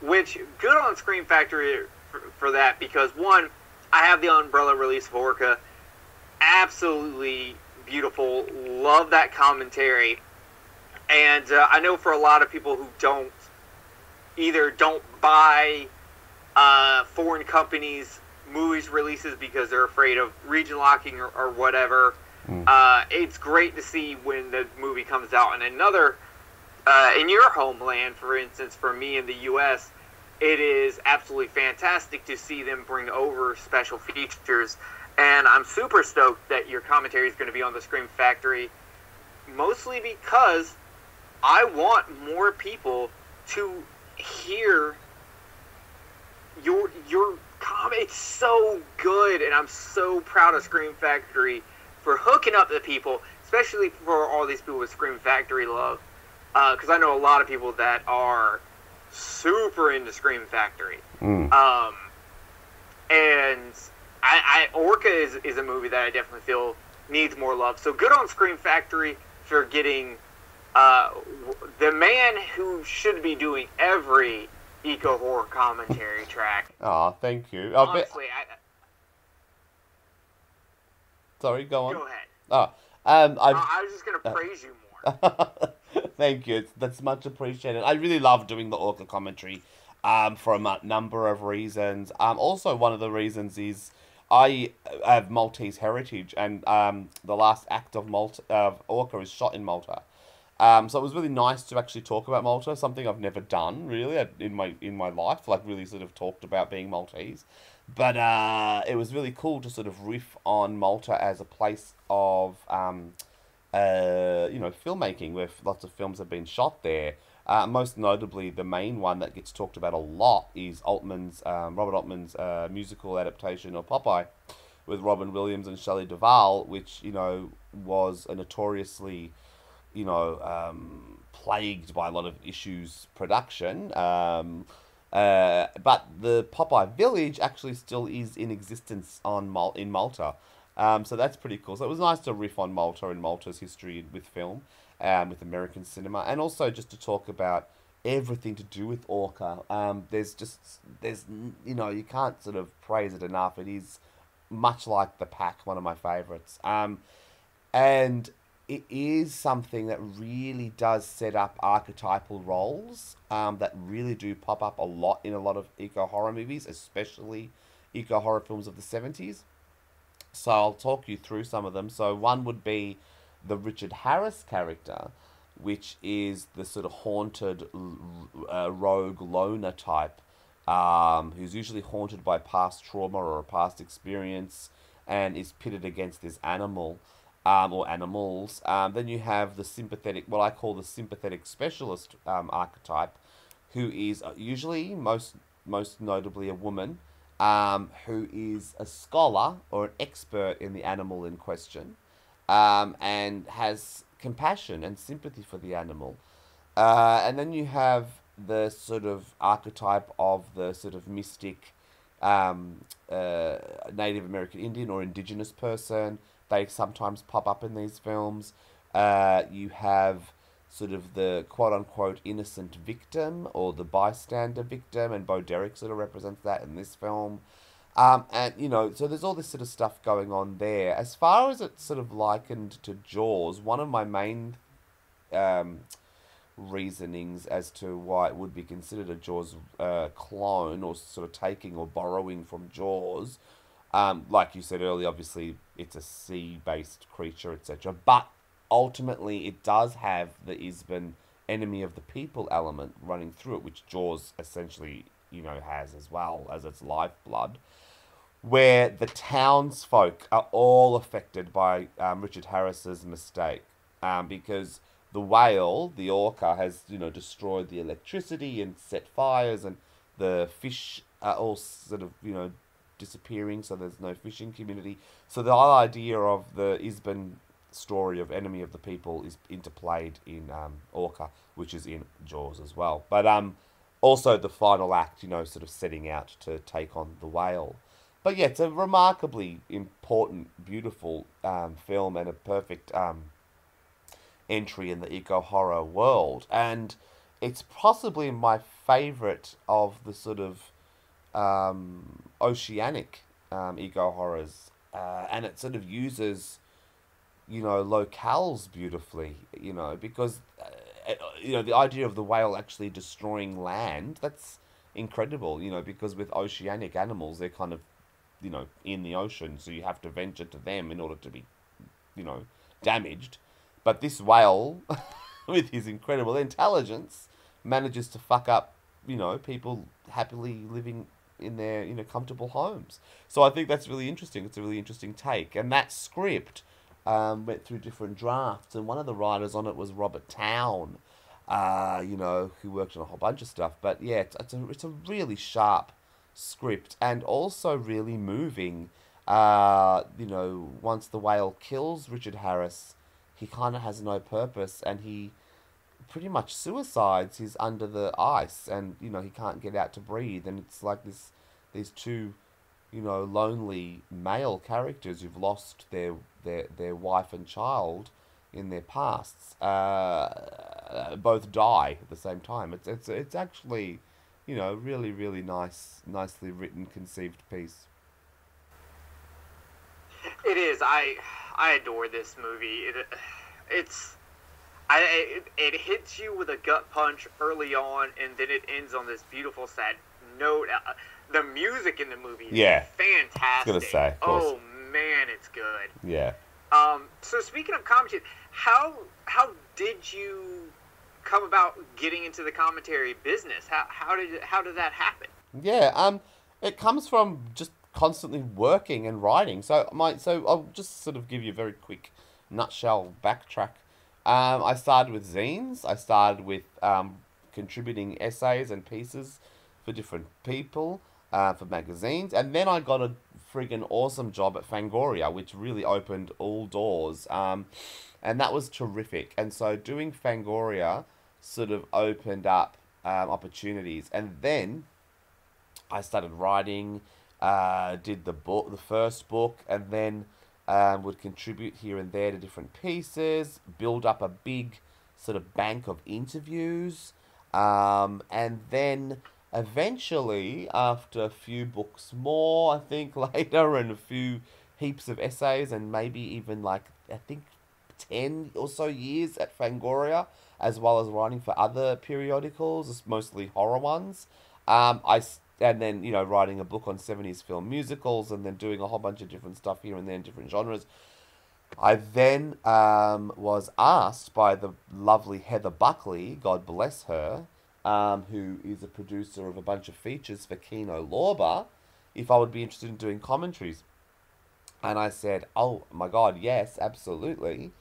Which good on Scream Factory for, for that because one, I have the Umbrella release of Orca, absolutely beautiful. Love that commentary, and uh, I know for a lot of people who don't either don't buy uh, foreign companies movies releases because they're afraid of region locking or, or whatever. Uh, it's great to see when the movie comes out in another uh, in your homeland, for instance, for me in the U.S., it is absolutely fantastic to see them bring over special features. And I'm super stoked that your commentary is going to be on the Scream Factory, mostly because I want more people to hear your your comment. It's so good, and I'm so proud of Scream Factory for hooking up the people, especially for all these people with Scream Factory love because I know a lot of people that are super into Scream Factory. Mm. Um, and I, I Orca is, is a movie that I definitely feel needs more love. So good on Scream Factory for getting uh, w- the man who should be doing every eco horror commentary track. Oh, thank you. Honestly, I, sorry, go on. go ahead. Oh, um, I, I've I was just gonna praise you more. Thank you. That's much appreciated. I really love doing the Orca commentary um, for a number of reasons. Um, also, one of the reasons is I have Maltese heritage, and um, the last act of Malta of Orca is shot in Malta. Um, so it was really nice to actually talk about Malta, something I've never done really uh, in my in my life, like really sort of talked about being Maltese. But uh, it was really cool to sort of riff on Malta as a place of um, uh, you know filmmaking, where lots of films have been shot there. Uh, most notably, the main one that gets talked about a lot is Altman's um, Robert Altman's uh, musical adaptation of Popeye, with Robin Williams and Shelley Duvall, which you know was a notoriously, you know, um, plagued by a lot of issues production. Um, uh, but the Popeye Village actually still is in existence on Mal- in Malta. Um, so that's pretty cool. So it was nice to riff on Malta and Malta's history with film, um, with American cinema, and also just to talk about everything to do with Orca. Um, there's just there's you know you can't sort of praise it enough. It is much like the Pack, one of my favorites. Um, and it is something that really does set up archetypal roles um, that really do pop up a lot in a lot of eco horror movies, especially eco horror films of the 70s. So I'll talk you through some of them. So one would be the Richard Harris character, which is the sort of haunted uh, rogue loner type, um, who's usually haunted by past trauma or a past experience and is pitted against this animal um, or animals. Um, then you have the sympathetic, what I call the sympathetic specialist um, archetype, who is uh, usually most most notably a woman um, who is a scholar or an expert in the animal in question um, and has compassion and sympathy for the animal. Uh, and then you have the sort of archetype of the sort of mystic um, uh, Native American Indian or indigenous person. They sometimes pop up in these films. Uh, you have sort of the quote unquote innocent victim or the bystander victim, and Bo Derek sort of represents that in this film. Um, and you know, so there's all this sort of stuff going on there. As far as it's sort of likened to Jaws, one of my main um, reasonings as to why it would be considered a Jaws uh, clone or sort of taking or borrowing from Jaws, um, like you said earlier, obviously it's a sea based creature, etc. But ultimately, it does have the Ibsen enemy of the people element running through it, which Jaws essentially, you know, has as well as its lifeblood, where the townsfolk are all affected by um, Richard Harris's mistake, um, because the whale, the orca, has you know destroyed the electricity and set fires, and the fish are all sort of you know disappearing, so there's no fishing community. So the whole idea of the Ibsen story of enemy of the people is interplayed in um, Orca, which is in Jaws as well. But um, also the final act, you know, sort of setting out to take on the whale. But yeah, it's a remarkably important, beautiful um, film and a perfect um, entry in the eco horror world. And it's possibly my favorite of the sort of um, oceanic um, eco horrors. Uh, and it sort of uses you know, locales beautifully, you know, because, uh, you know, the idea of the whale actually destroying land, that's incredible, you know, because with oceanic animals, they're kind of, you know, in the ocean, so you have to venture to them in order to be, you know, damaged. But this whale, with his incredible intelligence, manages to fuck up, you know, people happily living in their, you know, comfortable homes. So I think that's really interesting. It's a really interesting take. And that script um, went through different drafts, and one of the writers on it was Robert Towne, uh, you know, who worked on a whole bunch of stuff. But yeah, it's, it's a it's a really sharp script and also really moving. Uh, you know, once the whale kills Richard Harris, he kind of has no purpose, and he pretty much suicides. He's under the ice, and you know he can't get out to breathe, and it's like this these two you know, lonely male characters who've lost their their their wife and child in their pasts uh, both die at the same time. It's it's it's actually, you know, really really nice, nicely written, conceived piece. It is. I I adore this movie. It it's I it, it hits you with a gut punch early on, and then it ends on this beautiful sad note. Uh, the music in the movie is Yeah. fantastic. gonna say, oh man, it's good. Yeah. Um, so speaking of commentary, how how did you come about getting into the commentary business? How how did how did that happen? Yeah, um, it comes from just constantly working and writing. So my, so I'll just sort of give you a very quick nutshell backtrack. Um, I started with zines. I started with um, contributing essays and pieces for different people uh, for magazines, and then I got a friggin' awesome job at Fangoria, which really opened all doors. Um, and that was terrific. And so doing Fangoria sort of opened up um, opportunities, and then I started writing, uh, did the book, the first book, and then um, would contribute here and there to different pieces, build up a big sort of bank of interviews, um, and then eventually, after a few books more, I think later, and a few heaps of essays, and maybe even like I think ten or so years at Fangoria, as well as writing for other periodicals, mostly horror ones. Um, I and then you know writing a book on seventies film musicals, and then doing a whole bunch of different stuff here and there in different genres. I then um, was asked by the lovely Heather Buckley, God bless her, um, who is a producer of a bunch of features for Kino Lorber, if I would be interested in doing commentaries. And I said, oh my God, yes, absolutely.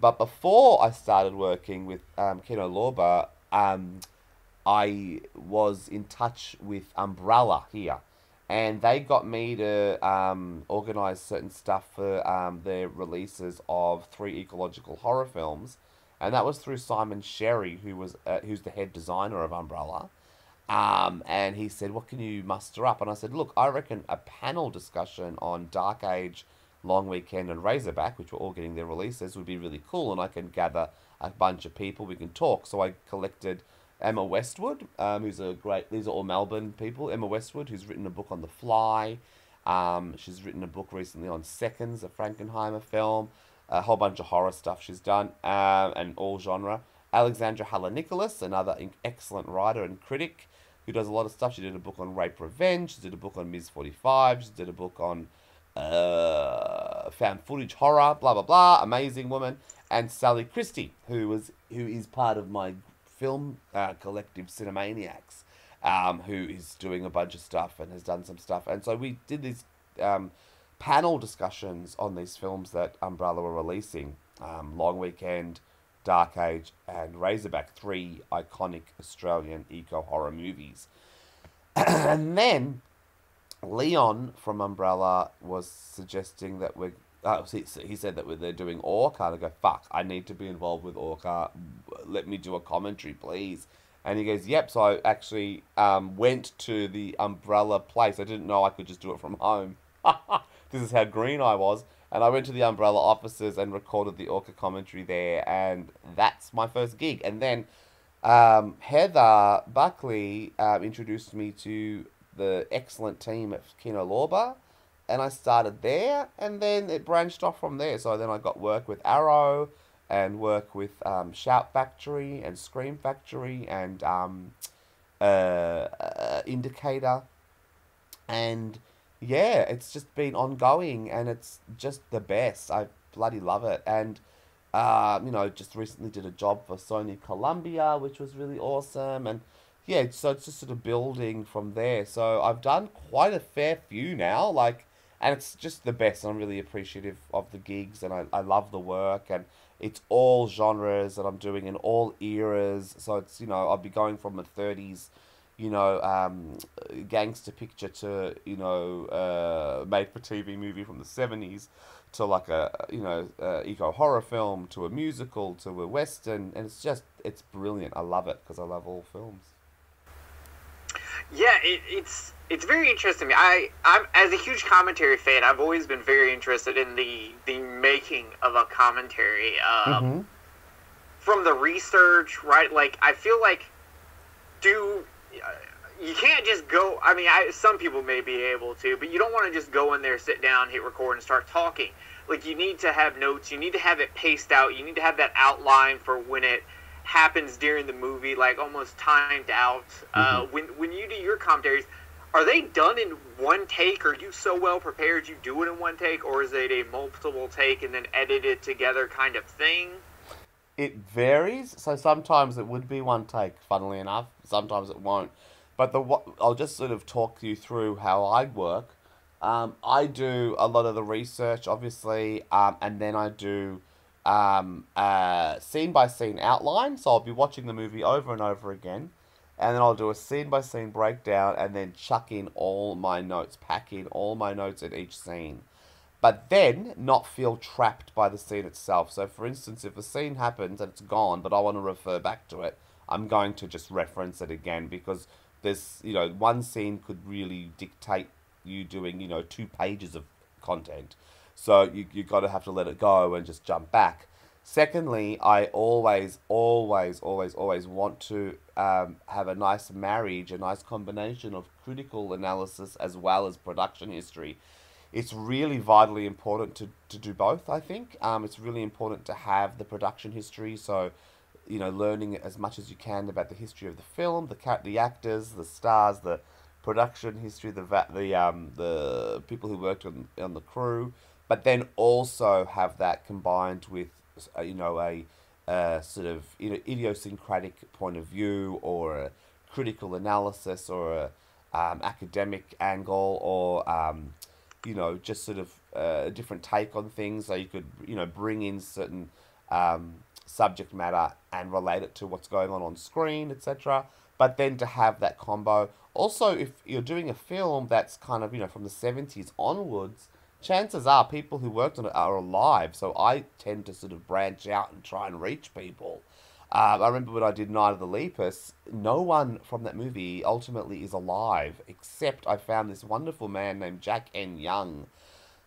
But before I started working with um, Kino Lorber, um, I was in touch with Umbrella here, and they got me to um, organize certain stuff for um, their releases of three ecological horror films, and that was through Simon Sherry, who was uh, who's the head designer of Umbrella. Um, and he said, "What can you muster up?" And I said, "Look, I reckon a panel discussion on Dark Age, Long Weekend, and Razorback, which were all getting their releases, would be really cool, and I can gather a bunch of people. We can talk." So I collected Emma Westwood, um, who's a great. These are all Melbourne people. Emma Westwood, who's written a book on The Fly. Um, she's written a book recently on Seconds, a Frankenheimer film. A whole bunch of horror stuff she's done, um, and all genre. Alexandra Heller-Nicholas, another in- excellent writer and critic, who does a lot of stuff. She did a book on rape revenge. She did a book on Ms. Forty Five. She did a book on uh, found footage horror. Blah blah blah. Amazing woman. And Sally Christie, who was who is part of my film uh, collective Cinemaniacs, um, who is doing a bunch of stuff and has done some stuff. And so we did these um, panel discussions on these films that Umbrella were releasing um, Long Weekend, Dark Age, and Razorback, three iconic Australian eco horror movies. and then Leon from Umbrella was suggesting that we're. Uh, he, he said that they're doing Orca. And I go, fuck, I need to be involved with Orca. Let me do a commentary, please. And he goes, yep. So I actually um, went to the Umbrella place. I didn't know I could just do it from home. this is how green I was. And I went to the Umbrella offices and recorded the Orca commentary there. And that's my first gig. And then um, Heather Buckley um, introduced me to the excellent team at Kino Lorber. And I started there. And then it branched off from there. So then I got work with Arrow and work with um, Shout Factory and Scream Factory and um, uh, uh, Indicator. And yeah, it's just been ongoing and it's just the best. I bloody love it. And, uh, you know, just recently did a job for Sony Columbia, which was really awesome. And yeah, so it's just sort of building from there. So I've done quite a fair few now, like, and it's just the best. I'm really appreciative of the gigs and I, I love the work and it's all genres that I'm doing in all eras. So it's, you know, I'll be going from the 30s you know, um, gangster picture to, you know, uh, made for TV movie from the 70s to like a, you know, uh, eco horror film to a musical to a western. And it's just, it's brilliant. I love it because I love all films. Yeah, it, it's it's very interesting. I I'm as a huge commentary fan, I've always been very interested in the the making of a commentary. Um, Mm-hmm. From the research, right? Like I feel like do uh, you can't just go. I mean, I, some people may be able to, but you don't want to just go in there, sit down, hit record, and start talking. Like you need to have notes. You need to have it paced out. You need to have that outline for when it happens during the movie, like almost timed out. Uh, when when you do your commentaries, are they done in one take? Are you so well prepared you do it in one take, or is it a multiple take and then edited together kind of thing? It varies. So sometimes it would be one take, funnily enough. Sometimes it won't. But the I'll just sort of talk you through how I work. Um, I do a lot of the research, obviously, um, and then I do um, uh, scene by scene outline. So I'll be watching the movie over and over again, and then I'll do a scene by scene breakdown, and then chuck in all my notes, pack in all my notes in each scene. But then not feel trapped by the scene itself. So, for instance, if a scene happens and it's gone, but I want to refer back to it, I'm going to just reference it again because there's, you know, one scene could really dictate you doing, you know, two pages of content. So you you got to have to let it go and just jump back. Secondly, I always, always, always, always want to um, have a nice marriage, a nice combination of critical analysis as well as production history. It's really vitally important to, to do both, I think. Um, it's really important to have the production history, so, you know, learning as much as you can about the history of the film, the, ca- the actors, the stars, the production history, the va- the um the people who worked on on the crew, but then also have that combined with uh, you know a sort of you know idiosyncratic point of view or a critical analysis or a um, academic angle or um, you know just sort of uh, a different take on things. So you could you know bring in certain um, subject matter and relate it to what's going on on screen, etc. But then to have that combo. Also, if you're doing a film that's kind of you know from the seventies onwards, chances are people who worked on it are alive. So I tend to sort of branch out and try and reach people. Um, I remember when I did Night of the Lepus, no one from that movie ultimately is alive, except I found this wonderful man named Jack N. Young,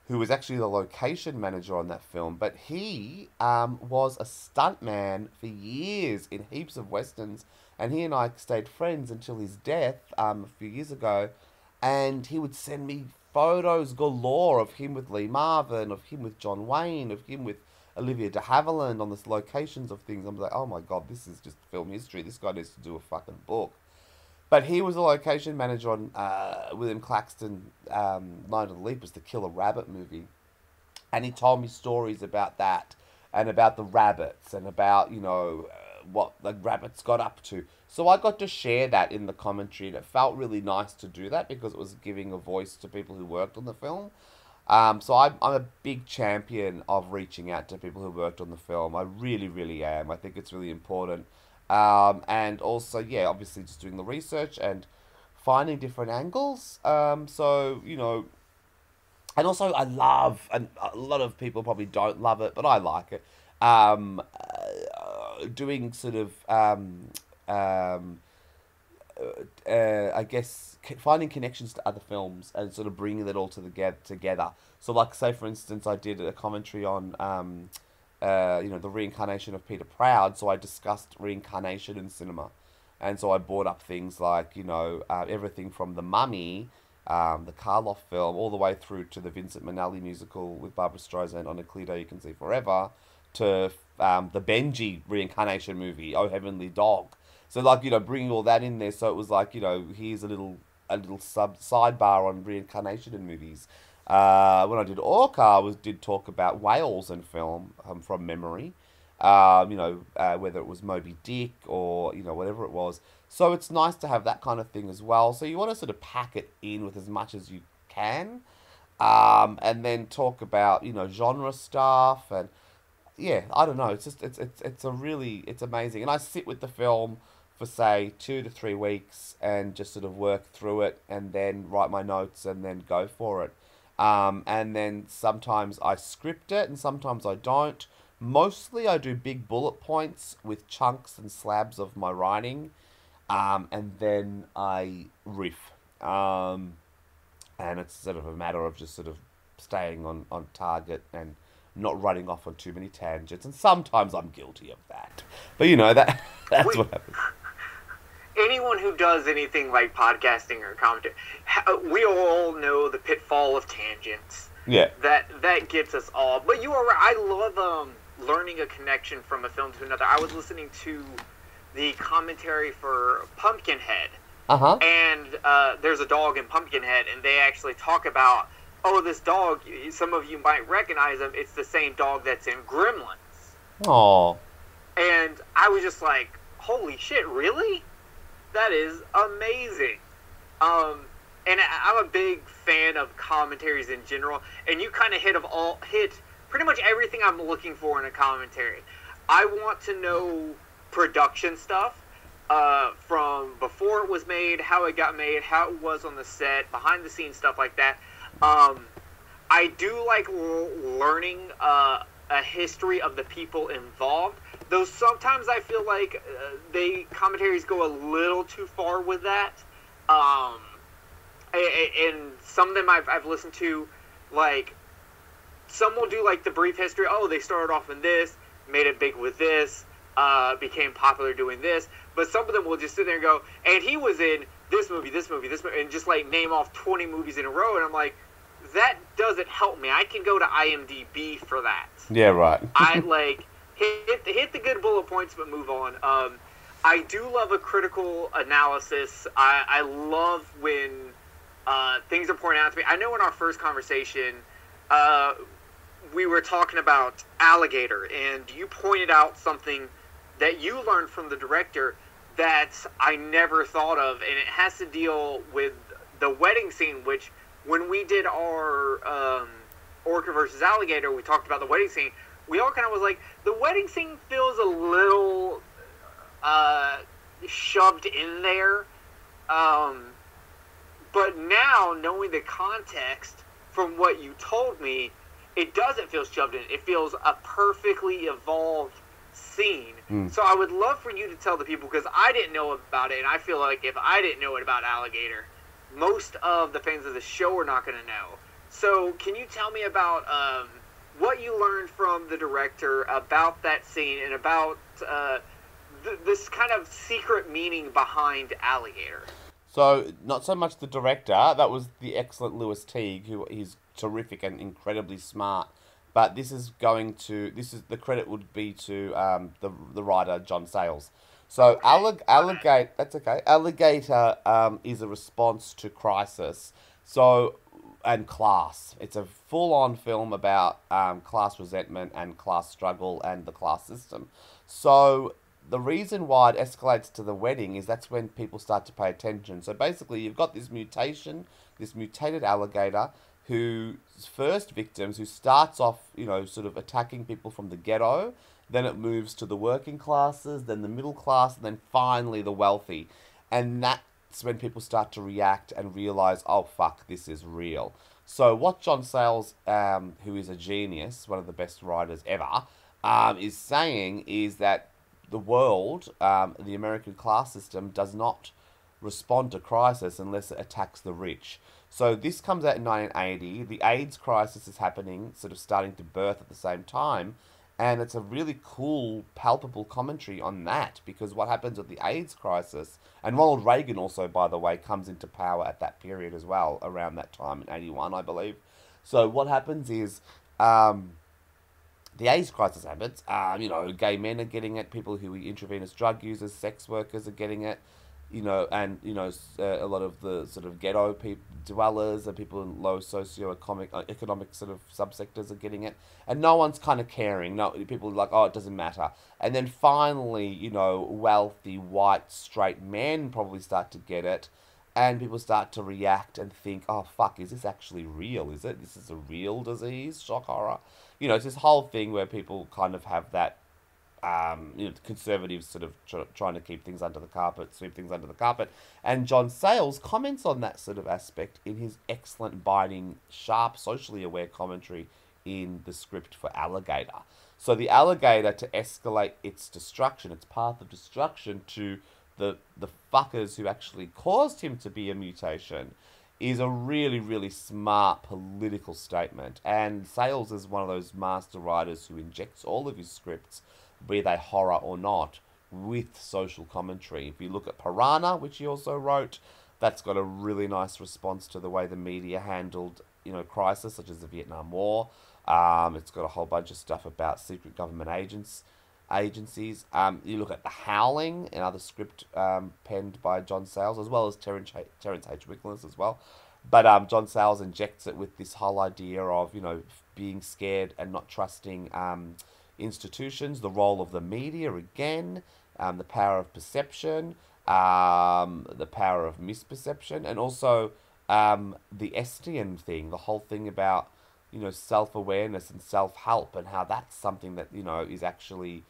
who was actually the location manager on that film. But he um, was a stuntman for years in heaps of westerns, and he and I stayed friends until his death um, a few years ago. And he would send me photos galore of him with Lee Marvin, of him with John Wayne, of him with Olivia de Havilland on the locations of things. I'm like, oh my god, this is just film history. This guy needs to do a fucking book. But he was a location manager on uh, William Claxton, um, Night of the Lepus, the Killer Rabbit movie. And he told me stories about that and about the rabbits and about, you know, uh, what the rabbits got up to. So I got to share that in the commentary and it felt really nice to do that because it was giving a voice to people who worked on the film. Um, so I'm, I'm a big champion of reaching out to people who worked on the film. I really, really am. I think it's really important. Um, and also, yeah, obviously just doing the research and finding different angles. Um, so, you know, and also I love, and a lot of people probably don't love it, but I like it. Um, uh, doing sort of, um, um, uh, I guess finding connections to other films and sort of bringing it all to the together. So, like, say for instance, I did a commentary on, um, uh, you know, the reincarnation of Peter Proud. So I discussed reincarnation in cinema, and so I brought up things like, you know, uh, everything from the Mummy, um, the Karloff film, all the way through to the Vincent Minnelli musical with Barbra Streisand on a clear you can see forever, to um, the Benji reincarnation movie, Oh Heavenly Dog. So like you know, bringing all that in there, so it was like you know, here's a little a little sub sidebar on reincarnation in movies. Uh, when I did Orca, I was did talk about whales in film um, from memory. Um, you know, uh, whether it was Moby Dick or you know whatever it was. So it's nice to have that kind of thing as well. So you want to sort of pack it in with as much as you can, um, and then talk about you know genre stuff and yeah, I don't know. It's just it's it's it's a really it's amazing, and I sit with the film for say two to three weeks and just sort of work through it and then write my notes and then go for it. Um, and then sometimes I script it and sometimes I don't. Mostly I do big bullet points with chunks and slabs of my writing. Um, and then I riff. Um, and it's sort of a matter of just sort of staying on, on target and not running off on too many tangents. And sometimes I'm guilty of that. But you know, that that's Wait. what happens. Anyone who does anything like podcasting or commentary, we all know the pitfall of tangents. Yeah. That that gets us all. But you are right. I love um, learning a connection from a film to another. I was listening to the commentary for Pumpkinhead, Uh huh. and uh, there's a dog in Pumpkinhead, and they actually talk about, oh, this dog. Some of you might recognize him. It's the same dog that's in Gremlins. Oh. And I was just like, holy shit, really? That is amazing. Um, and I'm a big fan of commentaries in general, and you kind of hit of all hit pretty much everything I'm looking for in a commentary. I want to know production stuff uh, from before it was made, how it got made, how it was on the set, behind the scenes stuff like that. Um, I do like l- learning uh, a history of the people involved. Though sometimes I feel like uh, they commentaries go a little too far with that. Um, and some of them I've, I've listened to, like some will do like the brief history. Oh, they started off in this, made it big with this, uh, became popular doing this. But some of them will just sit there and go, and he was in this movie, this movie, this movie, and just like name off twenty movies in a row. And I'm like, that doesn't help me. I can go to IMDb for that. Yeah. Right. I like hit hit the good bullet points, but move on. Um, I do love a critical analysis. I, I love when uh, things are pointed out to me. I know in our first conversation, uh, we were talking about Alligator, and you pointed out something that you learned from the director that I never thought of, and it has to deal with the wedding scene, which when we did our um, Orca versus Alligator, we talked about the wedding scene. We all kind of was like, the wedding scene feels a little uh, shoved in there. Um, but now, knowing the context from what you told me, it doesn't feel shoved in. It feels a perfectly evolved scene. Mm. So I would love for you to tell the people because I didn't know about it, and I feel like if I didn't know it about Alligator, most of the fans of the show are not going to know. So can you tell me about um, what you learned from the director about that scene and about uh, th- this kind of secret meaning behind Alligator? So not so much the director. That was the excellent Lewis Teague, who is terrific and incredibly smart. But this is going to this is the credit would be to um, the the writer John Sayles. So allig- alligator that's okay. Alligator um, is a response to crisis. So and class. It's a full on film about um, class resentment and class struggle and the class system. So the reason why it escalates to the wedding is that's when people start to pay attention. So basically, you've got this mutation, this mutated alligator, whose first victims, who starts off, you know, sort of attacking people from the ghetto, then it moves to the working classes, then the middle class, and then finally the wealthy. And that's when people start to react and realize, oh, fuck, this is real. So, what John Sayles, um, who is a genius, one of the best writers ever, um, is saying is that the world, um, the American class system, does not respond to crisis unless it attacks the rich. So this comes out in 1980. The AIDS crisis is happening, sort of starting to birth at the same time. And it's a really cool, palpable commentary on that because what happens with the AIDS crisis, and Ronald Reagan also, by the way, comes into power at that period as well, around that time in 81, I believe. So what happens is um, the AIDS crisis happens. Um, you know, gay men are getting it, people who are intravenous drug users, sex workers are getting it, you know, and, you know, uh, a lot of the sort of ghetto people, dwellers and people in low socio-economic uh, economic sort of subsectors are getting it. And no one's kind of caring. No, people are like, oh, it doesn't matter. And then finally, you know, wealthy, white, straight men probably start to get it. And people start to react and think, oh, fuck, is this actually real? Is it? This is a real disease? Shock horror? You know, it's this whole thing where people kind of have that um, you know, conservatives sort of tr- trying to keep things under the carpet, sweep things under the carpet. And John Sayles comments on that sort of aspect in his excellent, biting, sharp, socially aware commentary in the script for Alligator. So the alligator, to escalate its destruction, its path of destruction to the the fuckers who actually caused him to be a mutation, is a really, really smart political statement. And Sayles is one of those master writers who injects all of his scripts, be they horror or not, with social commentary. If you look at Piranha, which he also wrote, that's got a really nice response to the way the media handled, you know, crisis such as the Vietnam War. Um, it's got a whole bunch of stuff about secret government agents, agencies. Um, you look at The Howling, another script um, penned by John Sayles, as well as Terence H. Terence H. Winkless as well. But um, John Sayles injects it with this whole idea of you know being scared and not trusting um, institutions, the role of the media again, um, the power of perception, um, the power of misperception, and also um, the Estian thing, the whole thing about you know self awareness and self help, and how that's something that you know is actually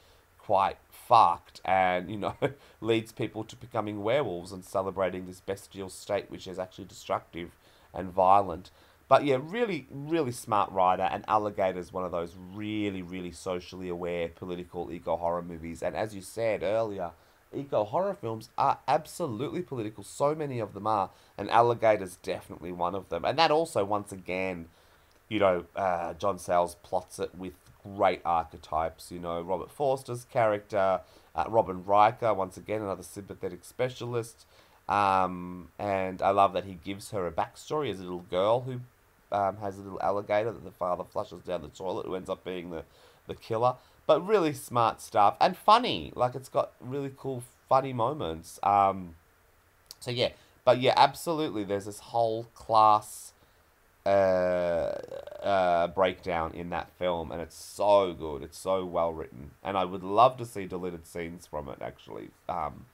quite fucked and you know leads people to becoming werewolves and celebrating this bestial state which is actually destructive and violent but yeah really really smart writer and alligator is one of those really really socially aware political eco horror movies and as you said earlier eco horror films are absolutely political so many of them are and alligator's definitely one of them and that also once again you know uh, john sayles plots it with great archetypes. You know, Robert Forster's character, uh, Robin Riker, once again, another sympathetic specialist. Um, and I love that he gives her a backstory as a little girl who um, has a little alligator that the father flushes down the toilet, who ends up being the, the killer. But really smart stuff and funny. Like, it's got really cool, funny moments. Um, so, yeah. But, yeah, absolutely. There's this whole class uh, uh, breakdown in that film, and it's so good. It's so well written, and I would love to see deleted scenes from it actually um,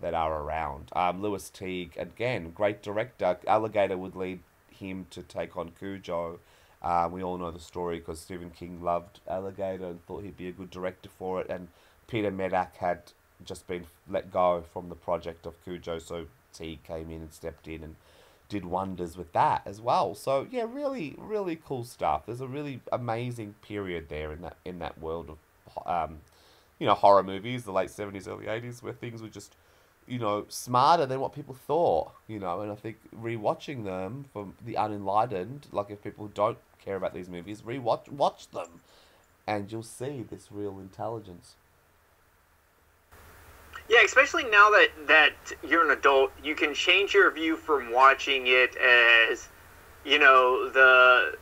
that are around. Um, Lewis Teague again, great director. Alligator would lead him to take on Cujo. Uh, we all know the story because Stephen King loved Alligator and thought he'd be a good director for it, and Peter Medak had just been let go from the project of Cujo, so Teague came in and stepped in and did wonders with that as well. So yeah, really, really cool stuff. There's a really amazing period there in that in that world of, um, you know, horror movies, the late seventies, early eighties, where things were just, you know, smarter than what people thought. You know, and I think rewatching them for the unenlightened, like if people don't care about these movies, rewatch watch them, and you'll see this real intelligence. Yeah, especially now that that you're an adult, you can change your view from watching it as, you know, the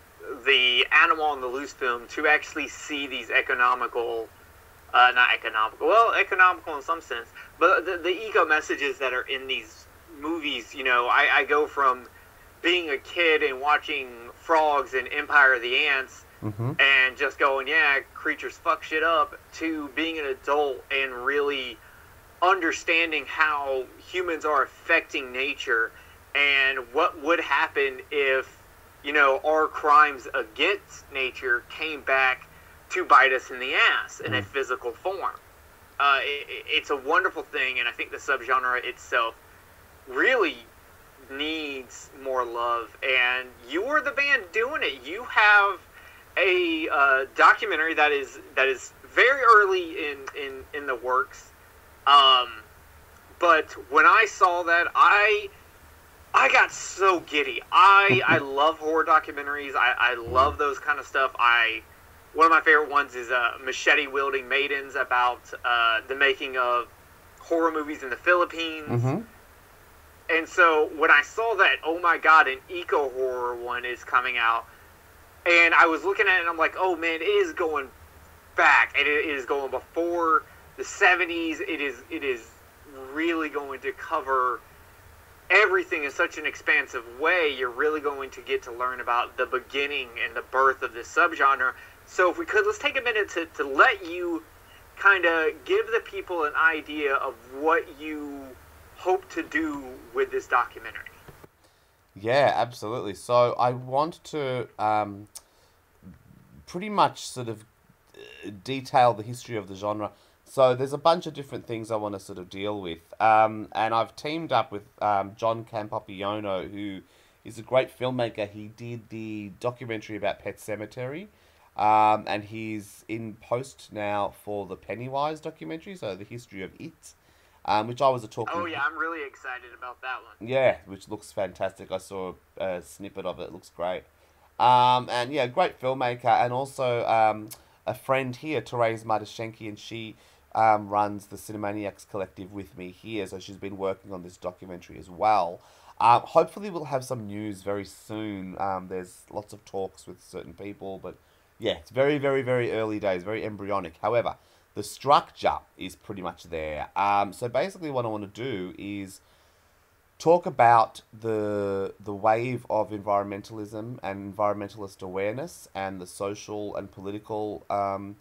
the animal on the loose film to actually see these economical, uh, not economical, well, economical in some sense, but the, the eco messages that are in these movies. You know, I, I go from being a kid and watching frogs and Empire of the Ants. Mm-hmm. And just going, yeah, creatures fuck shit up, to being an adult and really understanding how humans are affecting nature and what would happen if you know our crimes against nature came back to bite us in the ass in a physical form uh, it, it's a wonderful thing and i think the subgenre itself really needs more love and you're the band doing it you have a uh, documentary that is that is very early in in in the works um, but when I saw that, I I got so giddy. I I love horror documentaries. I, I love those kind of stuff. I one of my favorite ones is uh, Machete Wielding Maidens about uh, the making of horror movies in the Philippines. Mm-hmm. And so when I saw that, oh my god, an eco horror one is coming out, and I was looking at it, and I'm like, oh man, it is going back, and it is going before the 70s. It is it is really going to cover everything in such an expansive way. You're really going to get to learn about the beginning and the birth of this subgenre. So if we could, let's take a minute to, to let you kind of give the people an idea of what you hope to do with this documentary. Yeah, absolutely. So I want to um, pretty much sort of uh, detail the history of the genre. So there's a bunch of different things I want to sort of deal with, um, and I've teamed up with um, John Campopiano, who is a great filmmaker. He did the documentary about Pet Sematary, um, and he's in post now for the Pennywise documentary, so the history of it, um, which I was a talking. Oh yeah, I'm really excited about that one. Yeah, which looks fantastic. I saw a snippet of it. It looks great. Um, and yeah, great filmmaker, and also um, a friend here, Therese Mardashenki, and she um, runs the Cinemaniacs Collective with me here, so she's been working on this documentary as well. Um, hopefully, we'll have some news very soon. Um, there's lots of talks with certain people, but yeah, it's very, very, very early days, very embryonic. However, the structure is pretty much there. Um, so basically, what I want to do is talk about the the wave of environmentalism and environmentalist awareness and the social and political um,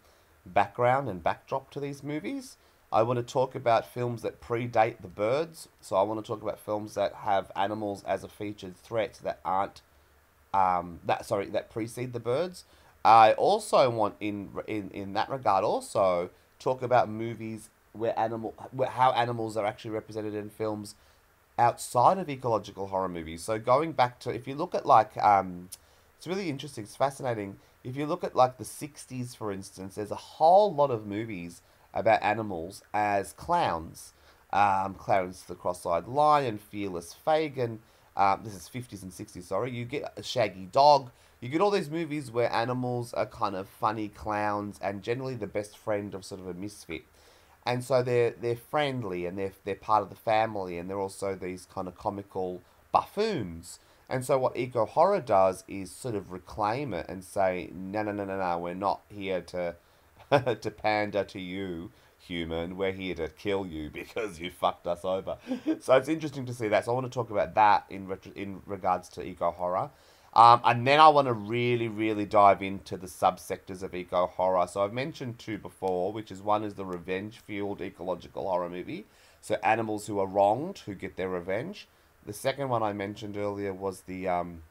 background and backdrop to these movies. I want to talk about films that predate the birds. So I want to talk about films that have animals as a featured threat that aren't um, that sorry that precede the birds. I also want in in in that regard also talk about movies where animal where how animals are actually represented in films outside of ecological horror movies. So going back to if you look at like um, it's really interesting. It's fascinating. If you look at like the '60s, for instance, there's a whole lot of movies about animals as clowns. Um, Clarence the Cross-Eyed Lion, Fearless Fagan. Um, this is 50s and 60s, sorry. You get a Shaggy Dog. You get all these movies where animals are kind of funny clowns and generally the best friend of sort of a misfit. And so they're they're friendly and they're they're part of the family and they're also these kind of comical buffoons. And so what eco horror does is sort of reclaim it and say, no, no, no, no, no, we're not here to to pander to you, human. We're here to kill you because you fucked us over. so it's interesting to see that. So I want to talk about that in retro- in regards to eco horror. Um, and then I want to really, really dive into the subsectors of eco horror. So I've mentioned two before, which is one is the revenge fueled ecological horror movie. So animals who are wronged who get their revenge. The second one I mentioned earlier was the um,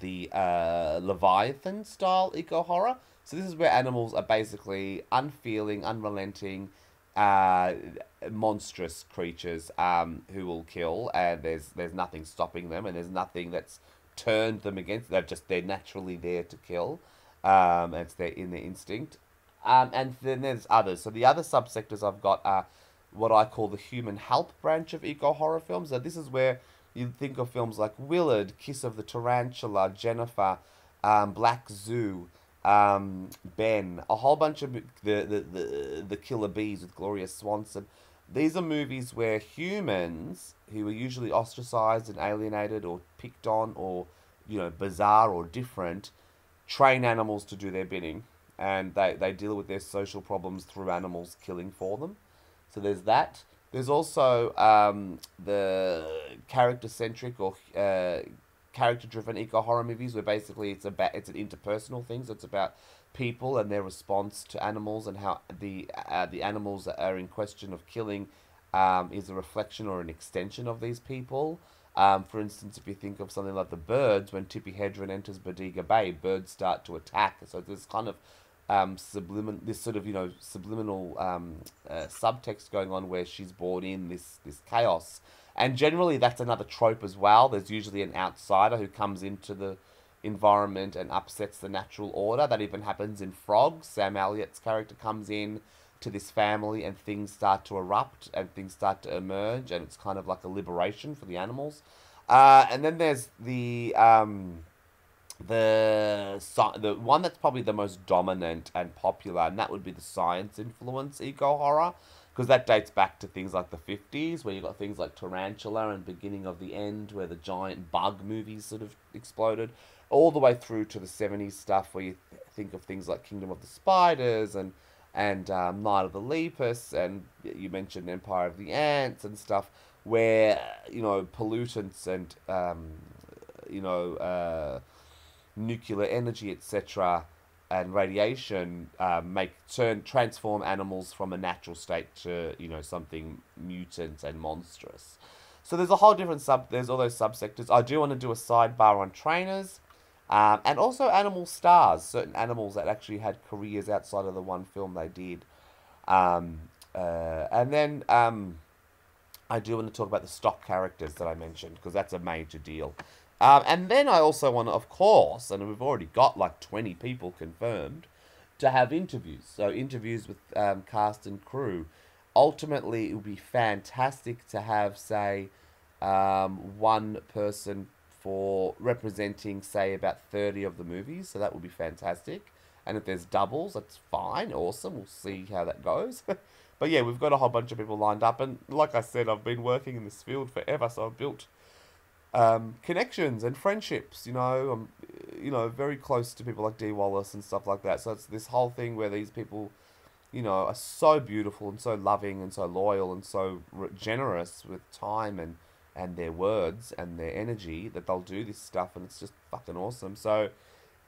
the uh, Leviathan style eco horror. So this is where animals are basically unfeeling, unrelenting, uh, monstrous creatures um, who will kill, and there's there's nothing stopping them, and there's nothing that's turned them against. They're just they're naturally there to kill. Um, it's their in their instinct. Um, and then there's others. So the other subsectors I've got are what I call the human help branch of eco horror films. So this is where you think of films like Willard, Kiss of the Tarantula, Jennifer, um, Black Zoo, um, Ben, a whole bunch of the, the, the, the Killer Bees with Gloria Swanson. These are movies where humans, who are usually ostracized and alienated or picked on or, you know, bizarre or different, train animals to do their bidding. And they, they deal with their social problems through animals killing for them. So there's that. There's also um, the character centric or uh, character driven eco horror movies where basically it's about it's an interpersonal thing. So it's about people and their response to animals and how the uh, the animals that are in question of killing um, is a reflection or an extension of these people. Um, for instance, if you think of something like the birds, when Tippi Hedren enters Bodega Bay, birds start to attack. So there's kind of um, sublimin this sort of you know subliminal um, uh, subtext going on where she's brought in this this chaos, and generally that's another trope as well. There's usually an outsider who comes into the environment and upsets the natural order. That even happens in Frogs. Sam Elliott's character comes in to this family and things start to erupt and things start to emerge and it's kind of like a liberation for the animals. Uh, and then there's the um, the the one that's probably the most dominant and popular, and that would be the science influence eco horror, because that dates back to things like the fifties, where you got things like Tarantula and Beginning of the End, where the giant bug movies sort of exploded, all the way through to the seventies stuff, where you th- think of things like Kingdom of the Spiders and and um, Night of the Lepus, and you mentioned Empire of the Ants and stuff, where you know pollutants and um, you know. Uh, nuclear energy, etc., and radiation uh, make turn transform animals from a natural state to you know something mutant and monstrous. So there's a whole different sub. There's all those subsectors. I do want to do a sidebar on trainers, um, and also animal stars. Certain animals that actually had careers outside of the one film they did, um, uh, and then um, I do want to talk about the stock characters that I mentioned because that's a major deal. Um, and then I also want to, of course, and we've already got like 20 people confirmed, to have interviews. So, interviews with um, cast and crew. Ultimately, it would be fantastic to have, say, um, one person for representing, say, about 30 of the movies. So, that would be fantastic. And if there's doubles, that's fine, awesome. We'll see how that goes. but yeah, we've got a whole bunch of people lined up, and like I said, I've been working in this field forever, so I've built um, connections and friendships. You know, I'm you know very close to people like Dee Wallace and stuff like that. So it's this whole thing where these people, you know, are so beautiful and so loving and so loyal and so generous with time and and their words and their energy that they'll do this stuff, and it's just fucking awesome. So.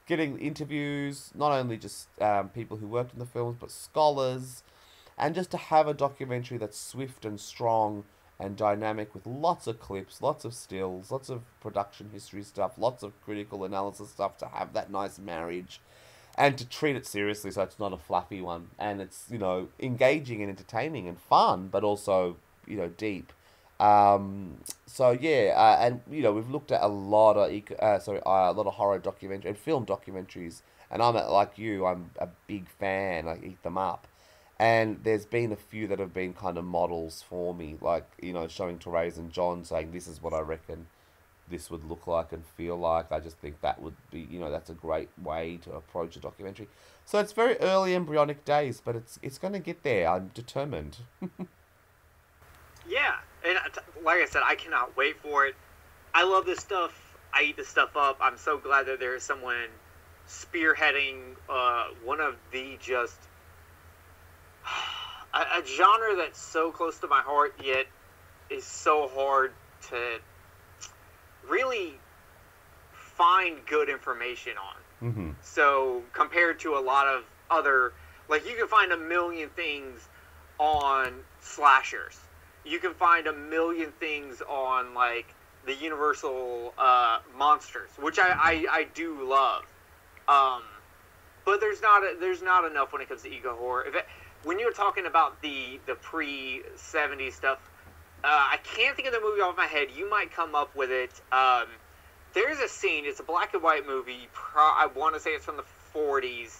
Getting interviews, not only just um, people who worked in the films, but scholars, and just to have a documentary that's swift and strong and dynamic with lots of clips, lots of stills, lots of production history stuff, lots of critical analysis stuff to have that nice marriage and to treat it seriously so it's not a fluffy one and it's, you know, engaging and entertaining and fun, but also, you know, deep. Um, so yeah, uh, and you know we've looked at a lot of uh, sorry uh, a lot of horror documentary and film documentaries, and I'm like you, I'm a big fan. I eat them up, and there's been a few that have been kind of models for me, like you know showing Therese and John saying this is what I reckon this would look like and feel like. I just think that would be you know that's a great way to approach a documentary. So it's very early embryonic days, but it's it's going to get there. I'm determined. Yeah, and like I said, I cannot wait for it. I love this stuff. I eat this stuff up. I'm so glad that there is someone spearheading uh, one of the just a, a genre that's so close to my heart, yet is so hard to really find good information on. mm-hmm. So compared to a lot of other, like you can find a million things on slashers. You can find a million things on like the Universal uh, monsters, which I, I, I do love. Um, but there's not a, there's not enough when it comes to eco horror. It, when you're talking about the the pre '70s stuff, uh, I can't think of the movie off my head. You might come up with it. Um, there's a scene. It's a black and white movie. Pro- I want to say it's from the 40s.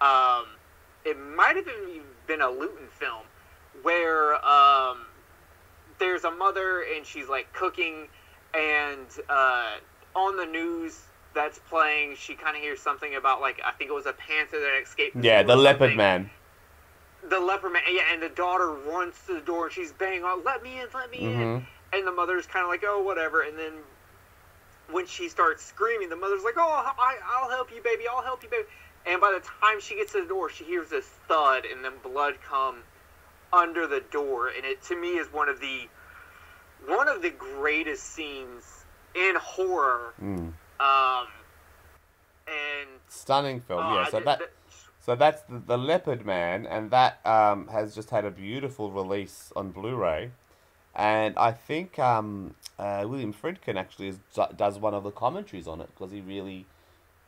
Um, it might have been, been a Lewton film where um, there's a mother and she's like cooking, and uh, on the news that's playing, she kind of hears something about like I think it was a panther that escaped. Yeah, the leopard something man. the leopard man, yeah, and the daughter runs to the door and she's banging on, "Let me in, let me in," Mhm. and the mother's kind of like, "Oh, whatever," and then when she starts screaming, the mother's like, "Oh, I, I'll help you, baby, I'll help you, baby," and by the time she gets to the door, she hears this thud and then blood come under the door, and it to me is one of the one of the greatest scenes in horror. Mm. Um, and Stunning film, oh, yeah. So did- that so that's the, the Leopard Man, and that um, has just had a beautiful release on Blu-ray, and I think um, uh, William Friedkin actually is, does one of the commentaries on it because he really,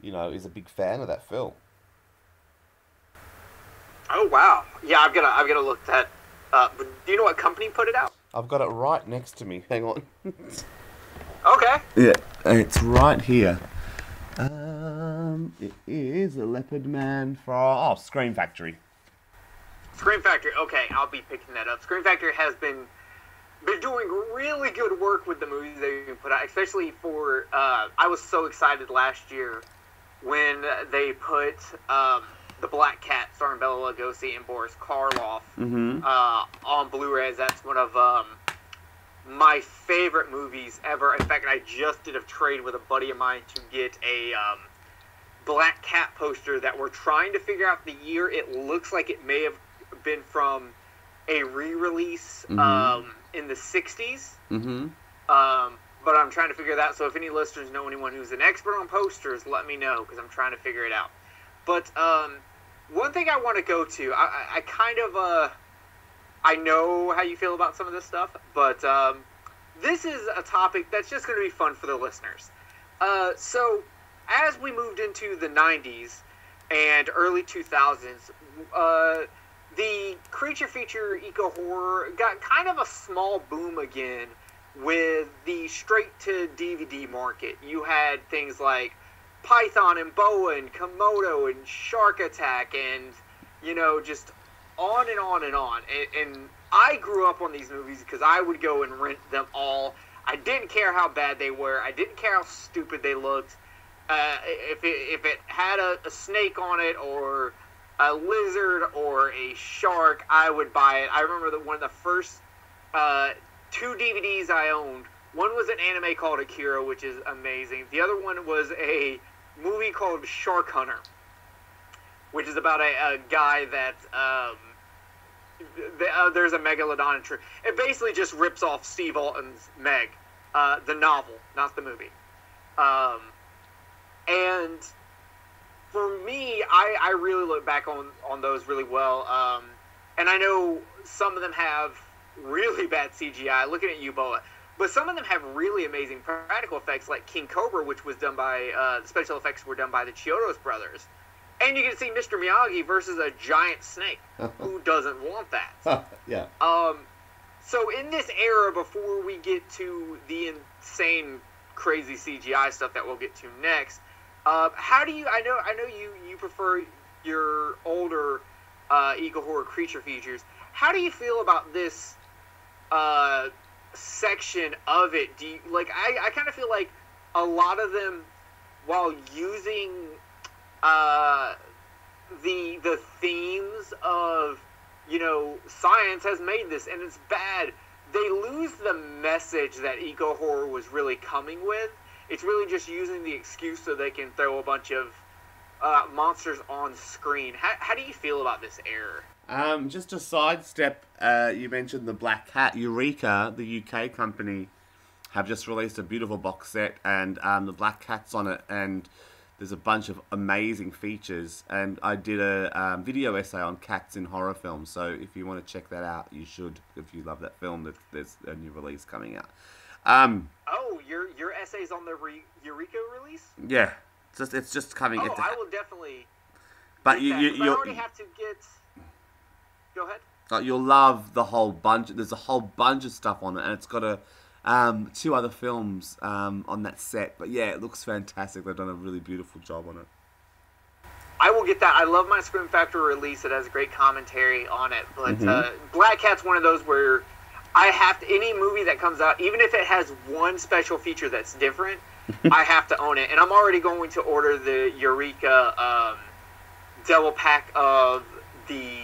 you know, is a big fan of that film. Oh wow, yeah, I'm gonna I'm gonna look that. up. do you know what company put it out? I've got it right next to me. Hang on. Okay. Yeah, it's right here. Um, it is a Leopard Man from oh Scream Factory. Scream Factory. Okay, I'll be picking that up. Scream Factory has been been doing really good work with the movies they've been put out, especially for. Uh, I was so excited last year when they put um, the Black Cat, starring Bela Lugosi and Boris Karloff, Mm-hmm. uh, on Blu-ray. That's one of um, my favorite movies ever. In fact, I just did a trade with a buddy of mine to get a um, Black Cat poster that we're trying to figure out the year. It looks like it may have been from a re-release Mhm. um, in the '60s. Mm-hmm. Um, but I'm trying to figure that. So if any listeners know anyone who's an expert on posters, let me know because I'm trying to figure it out. But um, one thing I want to go to, I, I, kind of, uh, I know how you feel about some of this stuff, but um, this is a topic that's just going to be fun for the listeners. Uh, so as we moved into the 90s and early 2000s, uh, the creature feature eco horror got kind of a small boom again with the straight to DVD market. You had things like Python and Boa and Komodo and Shark Attack and you know just on and on and on. And, and I grew up on these movies because I would go and rent them all. I didn't care how bad they were. I didn't care how stupid they looked. uh, if it, if it had a, a snake on it or a lizard or a shark, I would buy it. I remember that one of the first uh, two DVDs I owned. One was an anime called Akira, which is amazing. The other one was a movie called Shark Hunter, which is about a, a guy that um, uh, there's a megalodon. Tr- it basically just rips off Steve Alten's Meg, uh, the novel, not the movie. Um, and for me, I, I really look back on, on those really well. Um, and I know some of them have really bad CGI. Looking at you, Boa. But some of them have really amazing practical effects, like King Cobra, which was done by uh, the special effects were done by the Chiodos brothers. And you can see Mr. Miyagi versus a giant snake. Who doesn't want that? yeah. Um, so in this era, before we get to the insane, crazy CGI stuff that we'll get to next, uh, how do you? I know, I know you you prefer your older uh, eco horror creature features. How do you feel about this uh, section of it? Do you like? I, I kind of feel like a lot of them, while using uh, the the themes of you know science has made this and it's bad they lose the message that eco horror was really coming with it's really just using the excuse so they can throw a bunch of uh, monsters on screen how, how do you feel about this error Um, just a sidestep, uh, you mentioned the Black Cat. Eureka, the UK company, have just released a beautiful box set, and um, the Black Cat's on it, and there's a bunch of amazing features. And I did a um, video essay on cats in horror films, so if you want to check that out, you should. If you love that film, that there's a new release coming out. Um, oh your your essays on the Re- eureka release yeah, it's just it's just coming. oh i will definitely but you that, you you'll, already have to get go ahead Like you'll love the whole bunch. There's a whole bunch of stuff on it, and it's got a um, two other films um, on that set. But yeah, it looks fantastic. They've done a really beautiful job on it. I will get that. I love my Scream Factory release. It has great commentary on it. But Mm-hmm. uh, Black Cat's one of those where I have to any movie that comes out, even if it has one special feature that's different, I have to own it. And I'm already going to order the Eureka um, double pack of the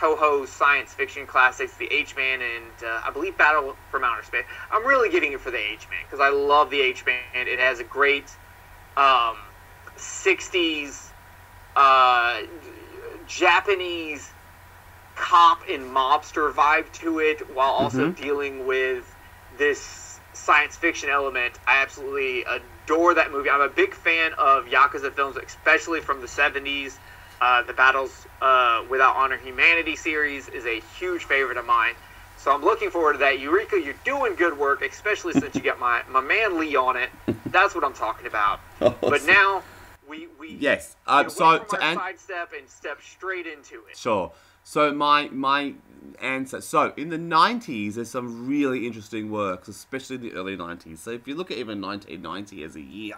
Toho science fiction classics, the H Man, and uh, I believe Battle from Outer Space. I'm really getting it for the H Man because I love the H Man. It has a great um, 60s uh, Japanese cop and mobster vibe to it while also dealing with this science fiction element. I absolutely adore that movie. I'm a big fan of Yakuza films, especially from the 70s. Uh, the Battles uh, Without Honor Humanity series is a huge favorite of mine. So I'm looking forward to that. Eureka, you're doing good work, especially since you got my, my man Lee on it. That's what I'm talking about. But now we we Yes. Um, away so to an- sidestep and step straight into it. Sure. So my my answer. So in the '90s, there's some really interesting works, especially in the early '90s. So if you look at even 1990 as a year,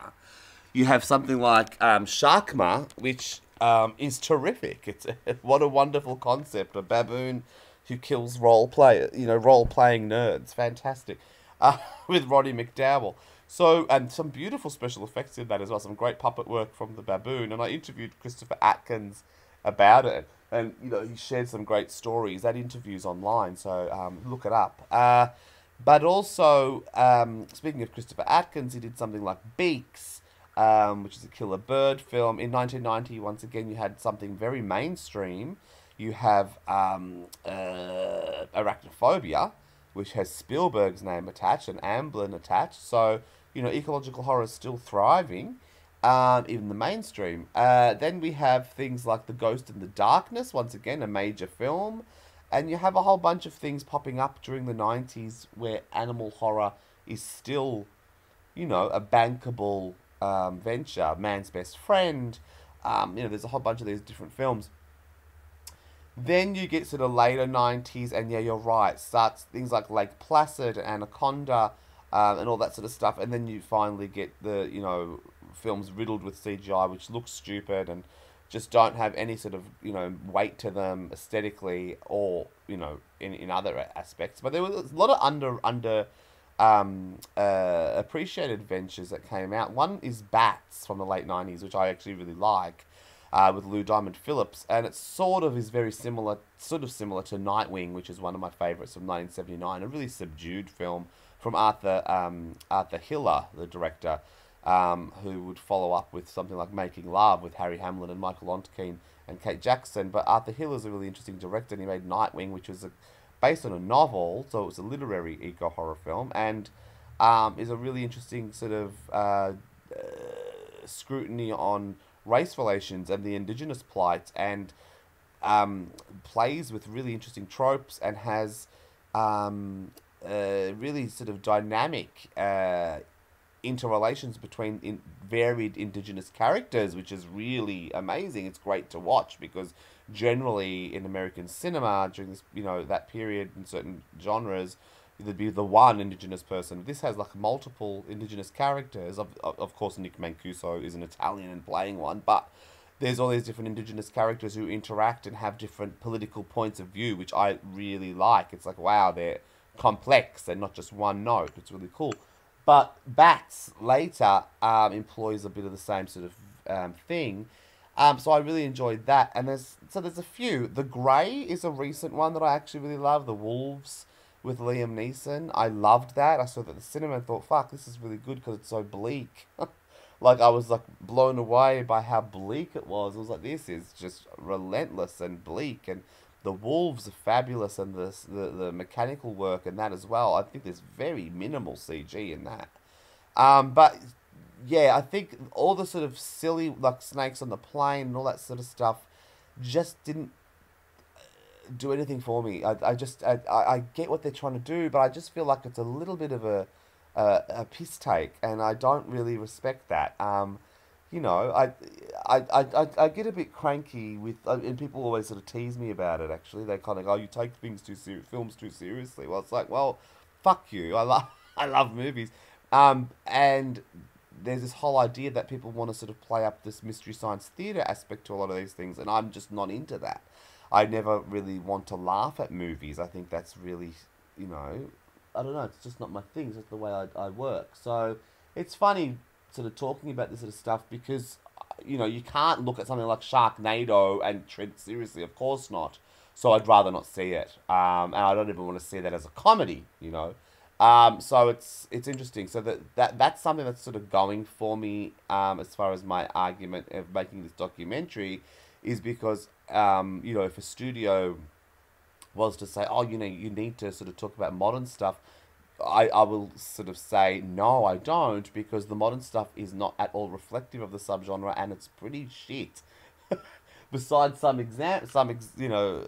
you have something like um, Shakma, which um, is terrific. It's what a wonderful concept. A baboon who kills role play, you know, role playing nerds. Fantastic. Uh, with Roddy McDowall. So and some beautiful special effects in that as well. Some great puppet work from the baboon. And I interviewed Christopher Atkins about it, and you know he shared some great stories. That interview's online, so um, look it up. Uh, but also, um, speaking of Christopher Atkins, he did something like Beaks, um, which is a killer bird film. In 1990, once again, you had something very mainstream. You have um, uh, Arachnophobia, which has Spielberg's name attached and Amblin attached. So, you know, ecological horror is still thriving, um, even the mainstream. Uh, then we have things like The Ghost in the Darkness, once again, a major film. And you have a whole bunch of things popping up during the 90s where animal horror is still, you know, a bankable um, venture. Man's Best Friend. Um, you know, there's a whole bunch of these different films. Then you get to the later 90s, and yeah, you're right. Starts things like Lake Placid, Anaconda, um, and all that sort of stuff. And then you finally get the, you know, films riddled with CGI, which look stupid and just don't have any sort of, you know, weight to them aesthetically or, you know, in, in other aspects. But there was a lot of under, under, um, uh, appreciated ventures that came out. One is Bats from the late '90s, which I actually really like, uh, with Lou Diamond Phillips, and it sort of is very similar, sort of similar to Nightwing, which is one of my favorites from 1979. A really subdued film from Arthur um, Arthur Hiller, the director, um, who would follow up with something like Making Love with Harry Hamlin and Michael Ontkean and Kate Jackson. But Arthur Hiller is a really interesting director, and he made Nightwing, which was a, based on a novel, so it was a literary eco horror film, and um, is a really interesting sort of uh, uh, scrutiny on race relations and the indigenous plight, and um, plays with really interesting tropes and has um, really sort of dynamic uh, interrelations between in varied indigenous characters, which is really amazing. It's great to watch because generally in American cinema during this, you know, that period in certain genres, there'd be the one indigenous person. This has like multiple indigenous characters. Of, of, of course, Nick Mancuso is an Italian and playing one, but there's all these different indigenous characters who interact and have different political points of view, which I really like. It's like, wow, they're complex and not just one note. It's really cool. But Bats later um, employs a bit of the same sort of um, thing. Um, so I really enjoyed that. And there's so there's a few. The Grey is a recent one that I actually really love. The Wolves with Liam Neeson. I loved that. I saw that at the cinema and thought, fuck, this is really good because it's so bleak. like I was like blown away by how bleak it was. It was like this is just relentless and bleak and the wolves are fabulous and the, the the mechanical work and that as well. I think there's very minimal CG in that. Um, but yeah, I think all the sort of silly like snakes on the plane and all that sort of stuff just didn't uh, do anything for me. I, I just I, I get what they're trying to do, but I just feel like it's a little bit of a a, a piss take, and I don't really respect that. Um, you know, I, I, I, I get a bit cranky with, uh, and people always sort of tease me about it. Actually, they kind of go, "You take things too films too seriously." Well, it's like, well, fuck you. I love, I love movies, um, and there's this whole idea that people want to sort of play up this mystery science theater aspect to a lot of these things, and I'm just not into that. I never really want to laugh at movies. I think that's really, you know, I don't know. It's just not my thing. It's just the way I, I work. So it's funny sort of talking about this sort of stuff because you know you can't look at something like Sharknado and treat seriously. Of course not. So I'd rather not see it, um, and I don't even want to see that as a comedy. You know, um, so it's it's interesting. So that, that that's something that's sort of going for me um, as far as my argument of making this documentary is because um, you know if a studio was to say, oh, you know, you need to sort of talk about modern stuff I, I will sort of say no, I don't, because the modern stuff is not at all reflective of the subgenre, and it's pretty shit. Besides some exam, some ex, you know,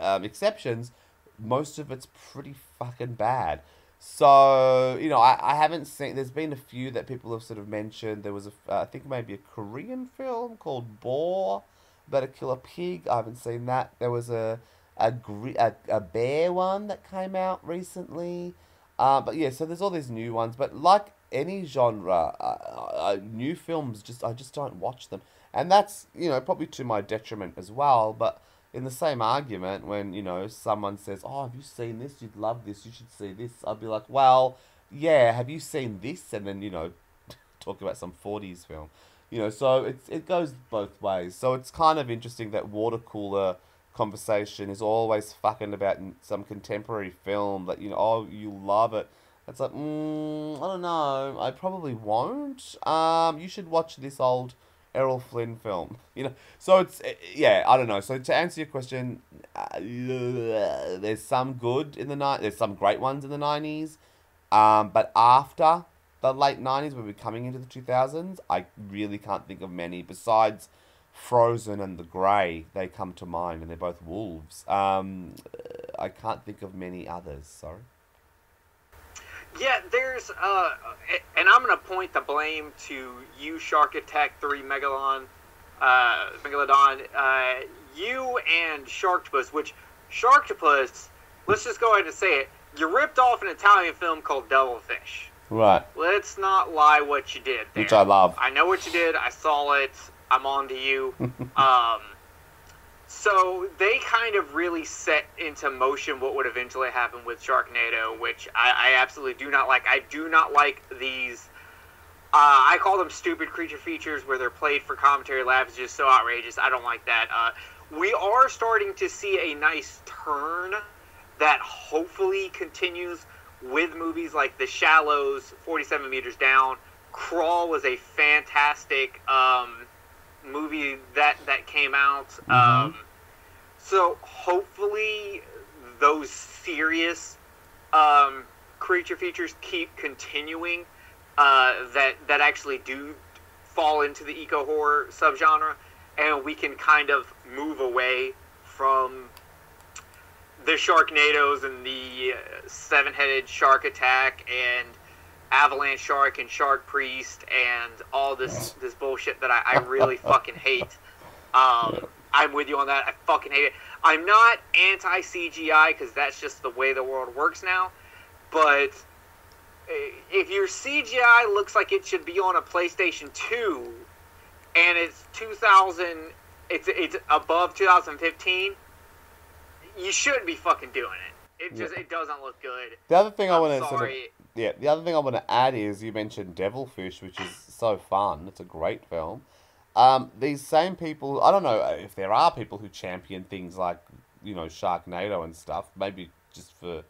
um, exceptions, most of it's pretty fucking bad. So you know, I, I haven't seen. There's been a few that people have sort of mentioned. There was a, uh, I think maybe a Korean film called Boar about a killer pig. I haven't seen that. There was a a, a, a bear one that came out recently. Uh, but yeah, so there's all these new ones. But like any genre, uh, uh, new films just I just don't watch them, and that's you know probably to my detriment as well. But in the same argument, when you know someone says, "Oh, have you seen this? You'd love this. You should see this," I'd be like, "Well, yeah. Have you seen this?" And then you know, talk about some '40s film. You know, so it's it goes both ways. So it's kind of interesting that water cooler conversation is always fucking about some contemporary film that you know oh you love it. It's like mm, i don't know. I probably won't. Um you should watch this old errol flynn film you know. So it's eh, yeah i don't know. So to answer your question uh, there's some good in the night there's some great ones in the 90s um but after the late 90s when we're coming into the 2000s i really can't think of many besides Frozen and The Grey, they come to mind, and they're both wolves. Um, I can't think of many others. Sorry. Yeah, there's, uh, and I'm gonna point the blame to you, Shark Attack Three Megalon, uh, Megalodon, uh, you and Sharktopus. Which Sharktopus, let's just go ahead and say it. You ripped off an Italian film called Devilfish. Right. Let's not lie what you did. There. Which I love. I know what you did. I saw it. I'm on to you. um, So they kind of really set into motion what would eventually happen with Sharknado, which I, I absolutely do not like. I do not like these. Uh, I call them stupid creature features where they're played for commentary laughs. Just so outrageous. I don't like that. Uh, we are starting to see a nice turn that hopefully continues with movies like The Shallows, 47 Meters Down. Crawl was a fantastic um, movie that that came out. Mm-hmm. Um, so hopefully those serious um, creature features keep continuing. Uh, that that actually do fall into the eco horror subgenre, and we can kind of move away from the Sharknadoes and the uh, seven-headed shark attack and avalanche shark and shark priest and all this this bullshit that I, I really fucking hate. Um, I'm with you on that. I fucking hate it. I'm not anti CGI because that's just the way the world works now. But uh, if your CGI looks like it should be on a PlayStation 2 and it's 2000, it's it's above 2015, you shouldn't be fucking doing it. It just Yeah. it doesn't look good. The other thing I I'm want to sorry. Yeah, the other thing I want to add is you mentioned Devilfish, which is so fun. It's a great film. Um, these same people, I don't know if there are people who champion things like you know Sharknado and stuff. Maybe just for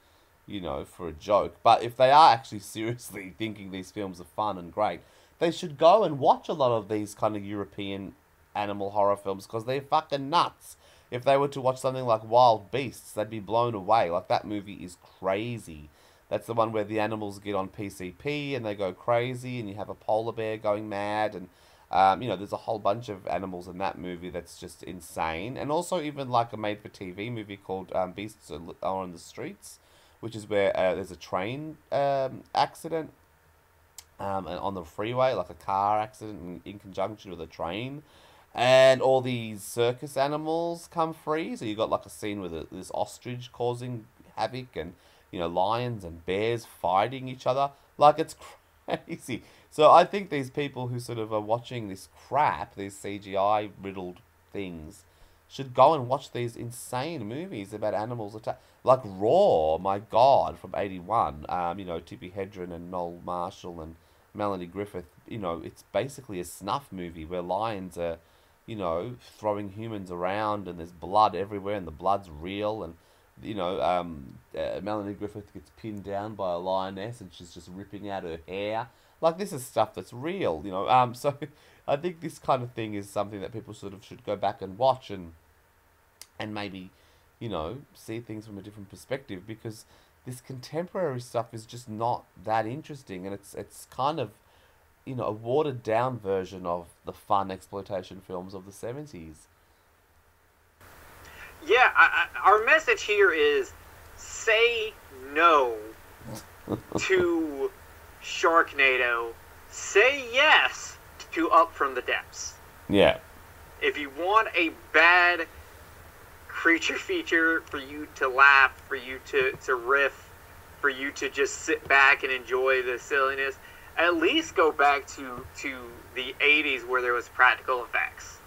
you know for a joke. But if they are actually seriously thinking these films are fun and great, they should go and watch a lot of these kind of European animal horror films because they're fucking nuts. If they were to watch something like Wild Beasts, they'd be blown away. Like that movie is crazy. That's the one where the animals get on PCP and they go crazy, and you have a polar bear going mad, and um, you know there's a whole bunch of animals in that movie that's just insane. And also even like a made-for-TV movie called um, Beasts Are on the Streets, which is where uh, there's a train um, accident um, and on the freeway, like a car accident in, in conjunction with a train. And all these circus animals come free. So you got like a scene with a, this ostrich causing havoc, and you know lions and bears fighting each other. Like it's crazy. So I think these people who sort of are watching this crap, these CGI riddled things, should go and watch these insane movies about animals attack. Like Roar, my God, from '81. Um, you know Tippi Hedren and Noel Marshall and Melanie Griffith. You know it's basically a snuff movie where lions are, you know, throwing humans around and there's blood everywhere and the blood's real and. You know, um, uh, Melanie Griffith gets pinned down by a lioness and she's just ripping out her hair. Like this is stuff that's real, you know. Um, so I think this kind of thing is something that people sort of should go back and watch and and maybe, you know, see things from a different perspective because this contemporary stuff is just not that interesting and it's it's kind of you know a watered down version of the fun exploitation films of the 70s. Yeah, I, I, our message here is say no to Sharknado. Say yes to Up from the Depths. Yeah. If you want a bad creature feature for you to laugh, for you to, to riff, for you to just sit back and enjoy the silliness, at least go back to, to the 80s where there was practical effects.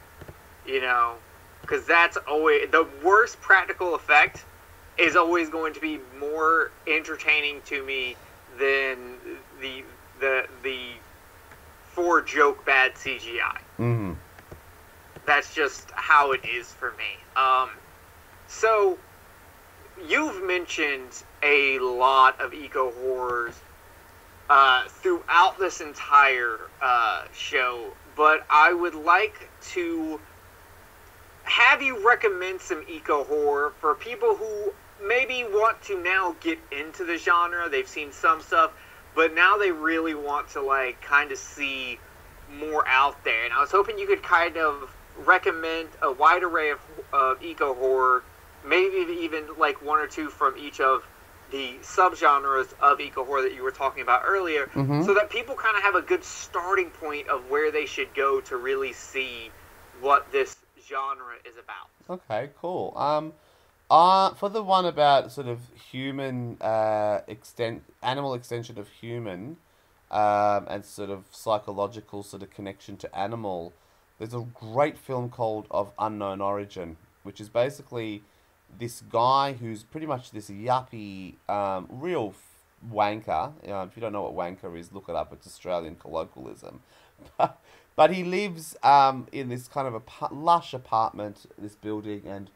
You know, because that's always the worst practical effect is always going to be more entertaining to me than the the the for joke bad CGI. Mm-hmm. That's just how it is for me. Um, so you've mentioned a lot of eco horrors uh, throughout this entire uh, show, but I would like to have you recommend some eco horror for people who maybe want to now get into the genre. They've seen some stuff, but now they really want to like kind of see more out there. And I was hoping you could kind of recommend a wide array of, of eco horror, maybe even like one or two from each of the subgenres of eco horror that you were talking about earlier, Mhm. so that people kind of have a good starting point of where they should go to really see what this genre is about. Okay, cool. Um, uh, for the one about sort of human uh, extent, animal extension of human, um, and sort of psychological sort of connection to animal, there's a great film called Of Unknown Origin, which is basically this guy who's pretty much this yuppie, um, real wanker. Um, if you don't know what wanker is, look it up. It's Australian colloquialism. But, but he lives um, in this kind of a lush apartment, this building, and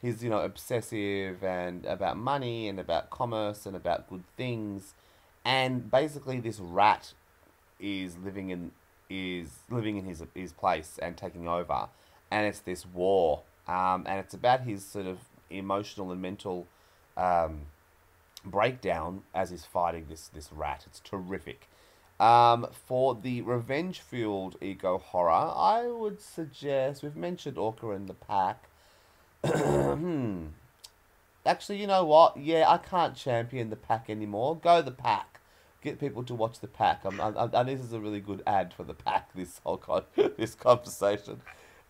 he's you know obsessive and about money and about commerce and about good things, and basically this rat is living in is living in his his place and taking over, and it's this war, um, and it's about his sort of emotional and mental um, breakdown as he's fighting this this rat. It's terrific. Um, for the revenge fueled eco horror, I would suggest we've mentioned Orca in the Pack. hmm. Actually, you know what? Yeah, I can't champion the pack anymore. Go the pack. Get people to watch the pack. I'm, I'm, I'm, and this is a really good ad for the pack. This whole con- this conversation.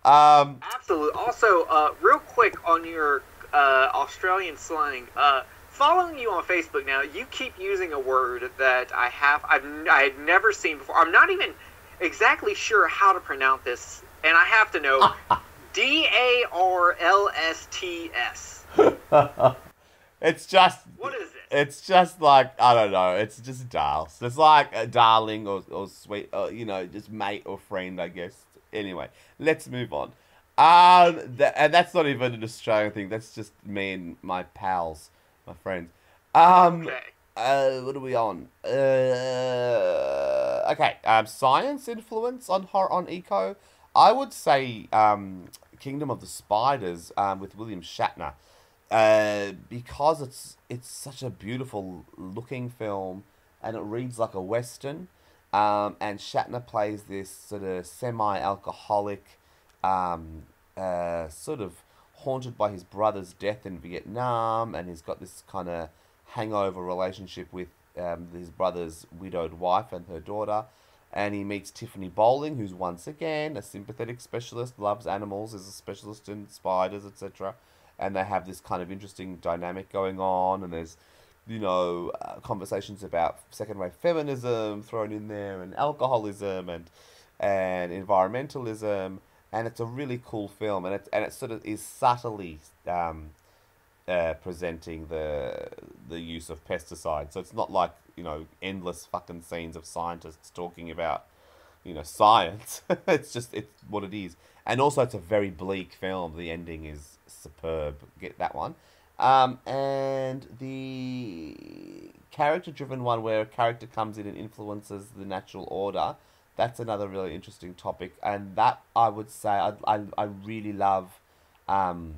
Um, Absolutely. Also, uh, real quick on your uh, Australian slang, uh, following you on Facebook now, you keep using a word that I have I've I had never seen before. I'm not even exactly sure how to pronounce this, and I have to know D A R L S T S. it's just What is it? It's just like I don't know. It's just Darls. It's like a darling or or sweet, or, you know, just mate or friend, I guess. Anyway, let's move on. Um, th- and that's not even an Australian thing. That's just me and my pals, my friends. Um, Okay. uh, what are we on? Uh, okay. Um, science influence on horror on eco. I would say um, Kingdom of the Spiders um, with William Shatner, uh, because it's it's such a beautiful looking film and it reads like a western. Um, and Shatner plays this sort of semi-alcoholic, um, uh, sort of haunted by his brother's death in Vietnam, and he's got this kind of hangover relationship with um, his brother's widowed wife and her daughter. And he meets Tiffany Bolling, who's once again a sympathetic specialist, loves animals, is a specialist in spiders, etc. And they have this kind of interesting dynamic going on, and there's you know, uh, conversations about second wave feminism thrown in there, and alcoholism, and and environmentalism, and it's a really cool film, and it and it sort of is subtly um, uh, presenting the the use of pesticides. So it's not like you know endless fucking scenes of scientists talking about you know science. it's just it's what it is, and also it's a very bleak film. The ending is superb. Get that one. Um, and the character driven one where a character comes in and influences the natural order, that's another really interesting topic. And that I would say I, I, I really love um,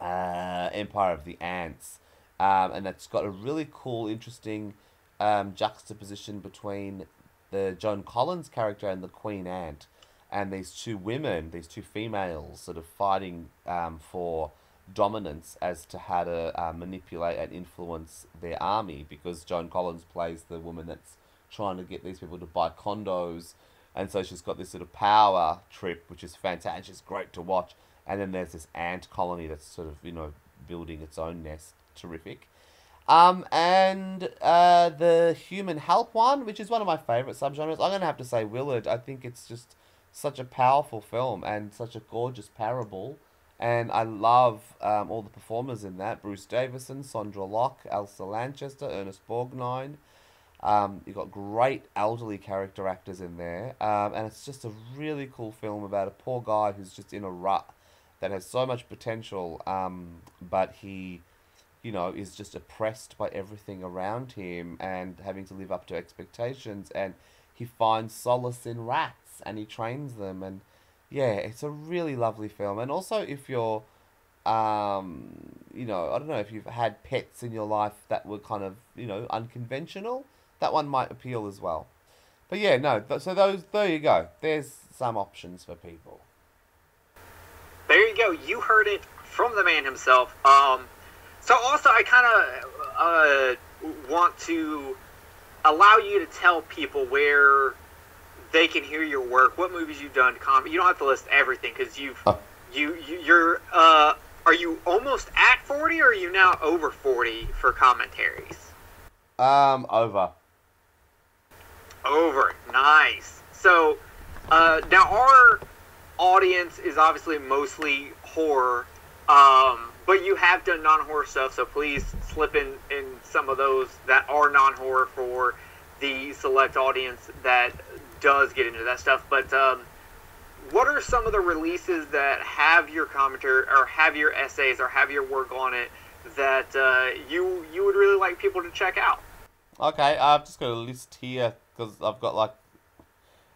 uh, Empire of the Ants. Um, and it's got a really cool, interesting um, juxtaposition between the Joan Collins character and the Queen Ant. And these two women, these two females, sort of fighting um, for dominance as to how to uh, manipulate and influence their army because Joan Collins plays the woman that's trying to get these people to buy condos. And so she's got this sort of power trip which is fantastic it's great to watch. And then there's this ant colony that's sort of you know building its own nest. Terrific. Um, and uh, the human help one which is one of my favorite subgenres. I'm going to have to say willard i think it's just such a powerful film and such a gorgeous parable. And I love um, all the performers in that: Bruce Davison, Sondra Locke, Elsa Lanchester, Ernest Borgnine. Um, you've got great elderly character actors in there, um, and it's just a really cool film about a poor guy who's just in a rut that has so much potential, um, but he, you know, is just oppressed by everything around him and having to live up to expectations, and he finds solace in rats and he trains them and yeah, it's a really lovely film. And also, if you're, um, you know, I don't know, if you've had pets in your life that were kind of, you know, unconventional, that one might appeal as well. But yeah, no. Th- so those, there you go. There's some options for people. There you go. You heard it from the man himself. Um, so also, I kind of uh, want to allow you to tell people where they can hear your work, what movies you've done, comedy. You don't have to list everything because you've Oh. you, you you're uh, are you almost at forty or are you now over forty for commentaries? Um, over. Over, nice. So uh, now our audience is obviously mostly horror, um, but you have done non-horror stuff, so please slip in in some of those that are non-horror for the select audience that does get into that stuff. But um, what are some of the releases that have your commentary or have your essays or have your work on it that uh, you you would really like people to check out? Okay, I've just got a list here because I've got like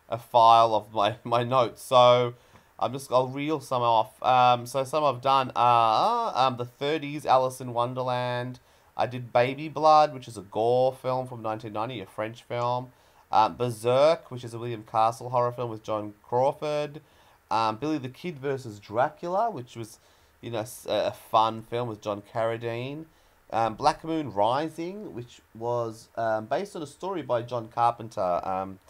a file of my, my notes. So I'm just I'll reel some off. Um, so some I've done are um, the 30s Alice in Wonderland. I did Baby Blood, which is a gore film from 1990, a French film. Um, Berserk, which is a William Castle horror film with Joan Crawford. Um, Billy the Kid versus Dracula, which was you know a, a fun film with John Carradine. Um, Black Moon Rising, which was um, based on a story by John Carpenter. Um,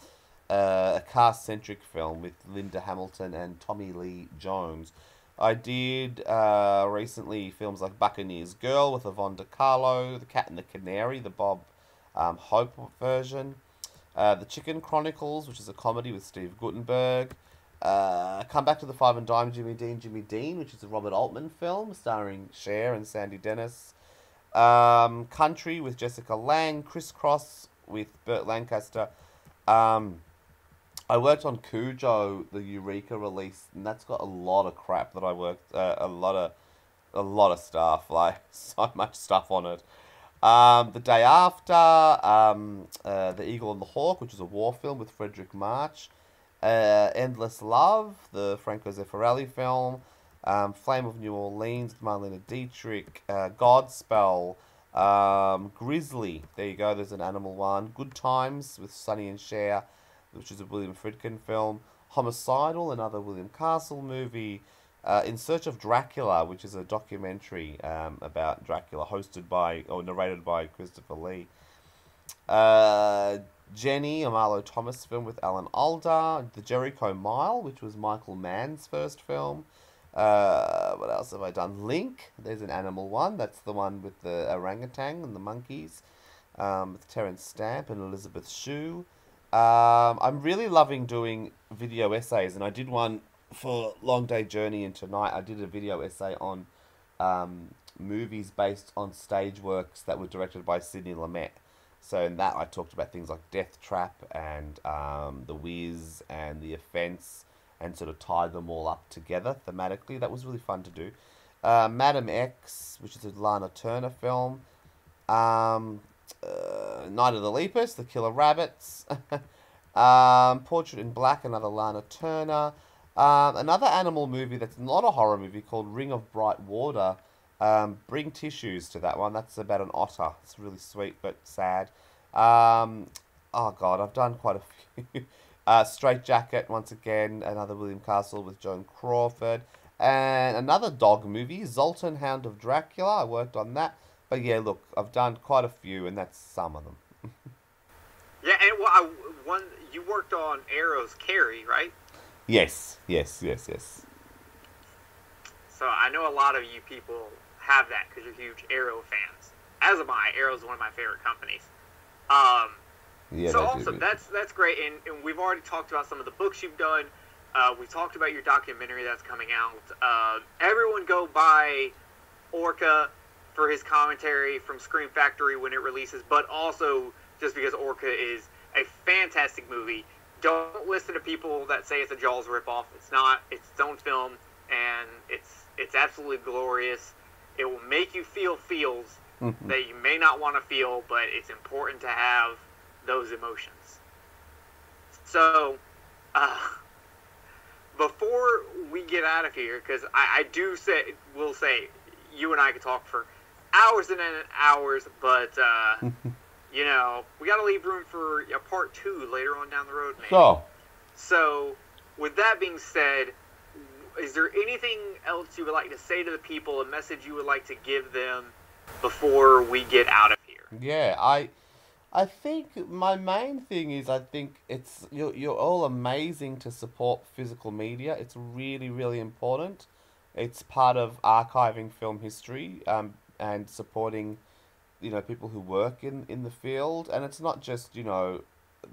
uh, a cast-centric film with Linda Hamilton and Tommy Lee Jones. I did uh, recently films like Buccaneer's Girl with Yvonne De Carlo, The Cat and the Canary, the Bob um, Hope version, uh, The Chicken Chronicles, which is a comedy with Steve Guttenberg. Uh, Come Back to the Five and Dime, Jimmy Dean, Jimmy Dean, which is a Robert Altman film starring Cher and Sandy Dennis. Um, Country with Jessica Lange, Crisscross with Burt Lancaster. Um, I worked on Cujo, the Eureka release, and that's got a lot of crap that I worked, uh, a lot of, a lot of stuff, like so much stuff on it. Um, the day after, um, uh, the Eagle and the Hawk, which is a war film with Fredric March. Uh, Endless Love, the Franco Zeffirelli film. Um, Flame of New Orleans, Marlene Dietrich. Uh, Godspell. Um, Grizzly, there you go. There's an animal one. Good Times with Sonny and Cher which is a William Friedkin film. Homicidal, another William Castle movie. Uh, In Search of Dracula, which is a documentary um, about Dracula, hosted by or narrated by Christopher Lee. Uh, Jenny, a Marlo Thomas film with Alan Alda. The Jericho Mile, which was Michael Mann's first film. Uh, what else have I done? Link, there's an animal one. That's the one with the orangutan and the monkeys. Um, with Terence Stamp and Elizabeth Shue. Um, I'm really loving doing video essays, and I did one for Long Day Journey, and tonight I did a video essay on um, movies based on stage works that were directed by Sidney Lumet. So in that I talked about things like Death Trap and um, The Wiz and The Offense, and sort of tied them all up together thematically. That was really fun to do. Uh, Madame X, which is a Lana Turner film. Um, uh, Night of the Lepus, The Killer Rabbits, um, Portrait in Black, another Lana Turner, um, another animal movie that's not a horror movie called Ring of Bright Water. Um, bring tissues to that one. That's about an otter. It's really sweet but sad. Um, oh god, I've done quite a few. Uh, Strait-Jacket once again, another William Castle with Joan Crawford, and another dog movie, Zoltan Hound of Dracula. I worked on that. But yeah, look, I've done quite a few, and that's some of them. yeah, and well, I, one you worked on Arrow's Carrie, right? Yes, yes, yes, yes. So I know a lot of you people have that because you're huge Arrow fans. As am I. Arrow's one of my favorite companies. Um, yeah, so awesome. That's that's great, and, and we've already talked about some of the books you've done. Uh, we talked about your documentary that's coming out. Uh, everyone go buy Orca for his commentary from Scream Factory when it releases, but also just because Orca is a fantastic movie. Don't listen to people that say it's a Jaws ripoff. It's not. It's its own film, and it's it's absolutely glorious. It will make you feel feels mm-hmm. that you may not want to feel, but it's important to have those emotions. So, uh, before we get out of here, because I, I do say, we'll say, you and I could talk for hours and hours, but uh, you know, we got to leave room for a part two later on down the road. Maybe. So, so with that being said, is there anything else you would like to say to the people? A message you would like to give them before we get out of here? Yeah, I. I think my main thing is I think it's you're, you're all amazing to support physical media. It's really really important. It's part of archiving film history. Um, and supporting you know people who work in in the field and it's not just you know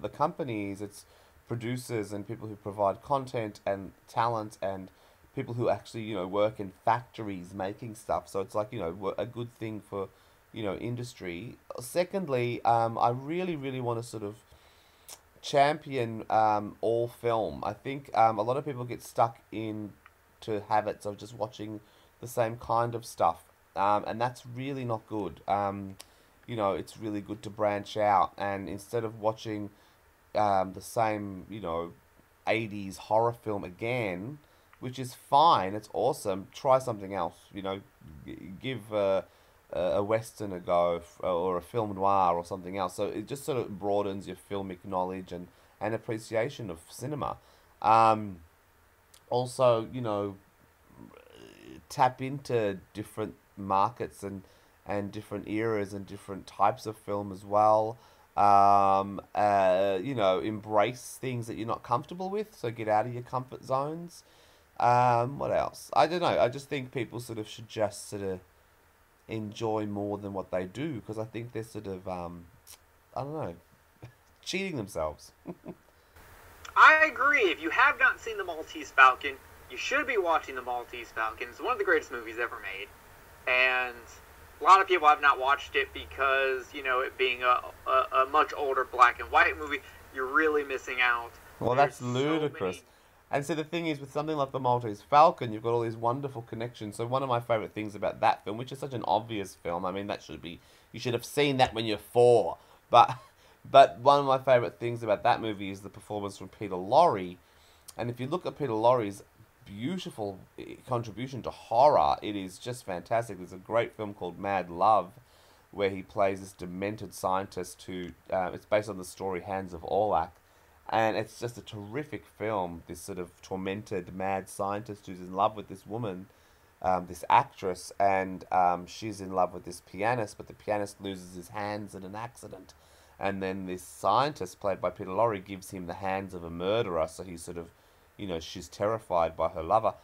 the companies it's producers and people who provide content and talent and people who actually you know work in factories making stuff. So it's like you know a good thing for you know industry. Secondly, um, I really really want to sort of champion um, all film. I think um, a lot of people get stuck in to habits of just watching the same kind of stuff, um, and that's really not good. Um, you know, it's really good to branch out, and instead of watching um, the same, you know, '80s horror film again, which is fine, it's awesome. Try something else. You know, give. Uh, a western a go or a film noir or something else. So it just sort of broadens your filmic knowledge and, and appreciation of cinema. Um, also, you know, tap into different markets and and different eras and different types of film as well. Um, uh, you know, embrace things that you're not comfortable with. So get out of your comfort zones. Um, what else? I don't know. I just think people sort of should just sort of enjoy more than what they do because I think they're sort of um, I don't know cheating themselves. I agree. If you have not seen the Maltese Falcon, you should be watching the Maltese Falcon. It's one of the greatest movies ever made, and a lot of people have not watched it because you know it being a a, a much older black and white movie, you're really missing out. Well, There's that's ludicrous. So and so the thing is, with something like the Maltese Falcon, you've got all these wonderful connections. So one of my favorite things about that film, which is such an obvious film, I mean, that should be you should have seen that when you're four. But but one of my favorite things about that movie is the performance from Peter Lorre. And if you look at Peter Lorre's beautiful eh, contribution to horror, it is just fantastic. There's a great film called Mad Love, where he plays this demented scientist who uh, it's based on the story Hands of Orlac and it's just a terrific film. This sort of tormented, mad scientist who's in love with this woman, um, this actress, and um, she's in love with this pianist, but the pianist loses his hands in an accident. And then this scientist, played by Peter Lorre, gives him the hands of a murderer, so he's sort of, you know, she's terrified by her lover.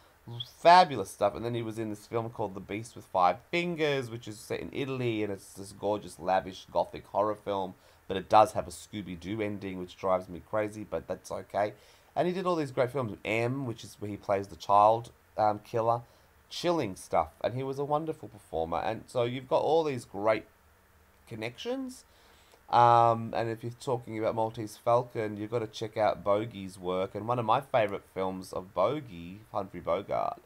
Fabulous stuff. And then he was in this film called The Beast with Five Fingers, which is set in Italy, and it's this gorgeous, lavish, gothic horror film but it does have a Scooby Doo ending, which drives me crazy, but that's okay. And he did all these great films. M, which is where he plays the child um, killer, chilling stuff, and he was a wonderful performer. And so you've got all these great connections. Um, and if you're talking about Maltese Falcon, you've got to check out Bogey's work. And one of my favourite films of Bogey, Humphrey Bogart,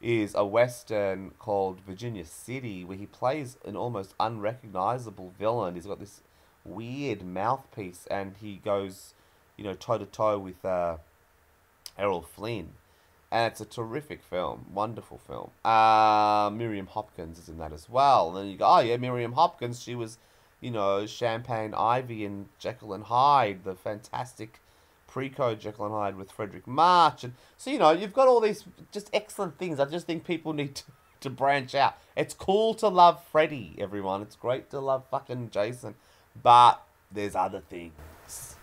is a western called Virginia City, where he plays an almost unrecognizable villain. He's got this weird mouthpiece, and he goes, you know, toe to toe with uh, Errol Flynn, and it's a terrific film, wonderful film. Uh, Miriam Hopkins is in that as well. And then you go, oh yeah, Miriam Hopkins, she was, you know, Champagne Ivy and Jekyll and Hyde, the fantastic pre-code Jekyll and Hyde with Fredric March, and so you know you've got all these just excellent things. I just think people need to, to branch out. It's cool to love Freddy, everyone. It's great to love fucking Jason. But there's other things.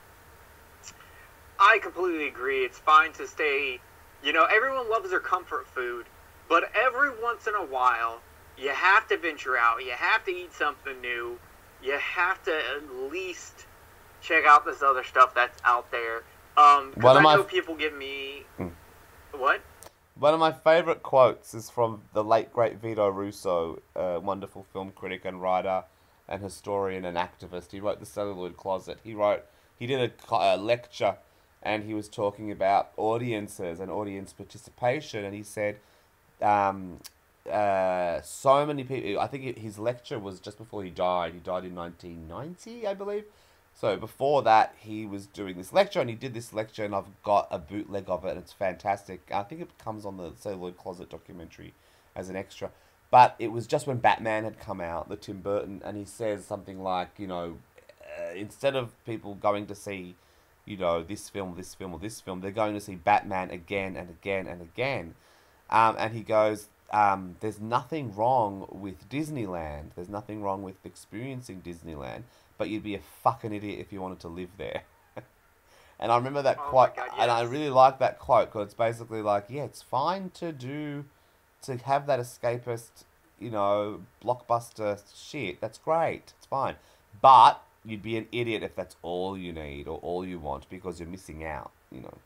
I completely agree. It's fine to stay. You know, everyone loves their comfort food, but every once in a while, you have to venture out. You have to eat something new. You have to at least check out this other stuff that's out there. Um, One of I my... know people give me hmm. what? One of my favorite quotes is from the late great Vito Russo, a wonderful film critic and writer an historian and activist. He wrote The Celluloid Closet. He wrote, he did a, a lecture and he was talking about audiences and audience participation. And he said, um, uh, so many people, I think his lecture was just before he died. He died in 1990, I believe. So before that, he was doing this lecture, and he did this lecture, and I've got a bootleg of it, and it's fantastic. I think it comes on the Celluloid Closet documentary as an extra. But it was just when Batman had come out, the Tim Burton, and he says something like, you know, uh, instead of people going to see, you know, this film, this film, or this film, they're going to see Batman again and again and again. Um, and he goes, um, there's nothing wrong with Disneyland. There's nothing wrong with experiencing Disneyland, but you'd be a fucking idiot if you wanted to live there. and I remember that oh quote, God, yes. and I really like that quote because it's basically like, yeah, it's fine to do to have that escapist, you know, blockbuster shit, that's great. It's fine. But you'd be an idiot if that's all you need or all you want because you're missing out. you know.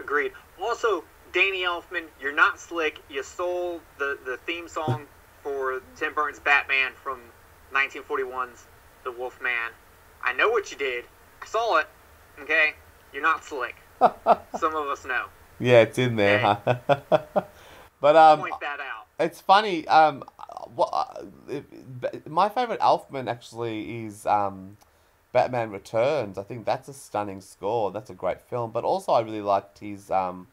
Agreed. Also, Danny Elfman, you're not slick. You stole the, the theme song for Tim Burton's Batman from 1941's The Wolf Man. I know what you did. I saw it. Okay? You're not slick. Some of us know. Yeah, it's in there. Huh? but um, Point that out. it's funny. Um, what uh, my favorite Elfman actually is um, Batman Returns. I think that's a stunning score. That's a great film. But also, I really liked his um,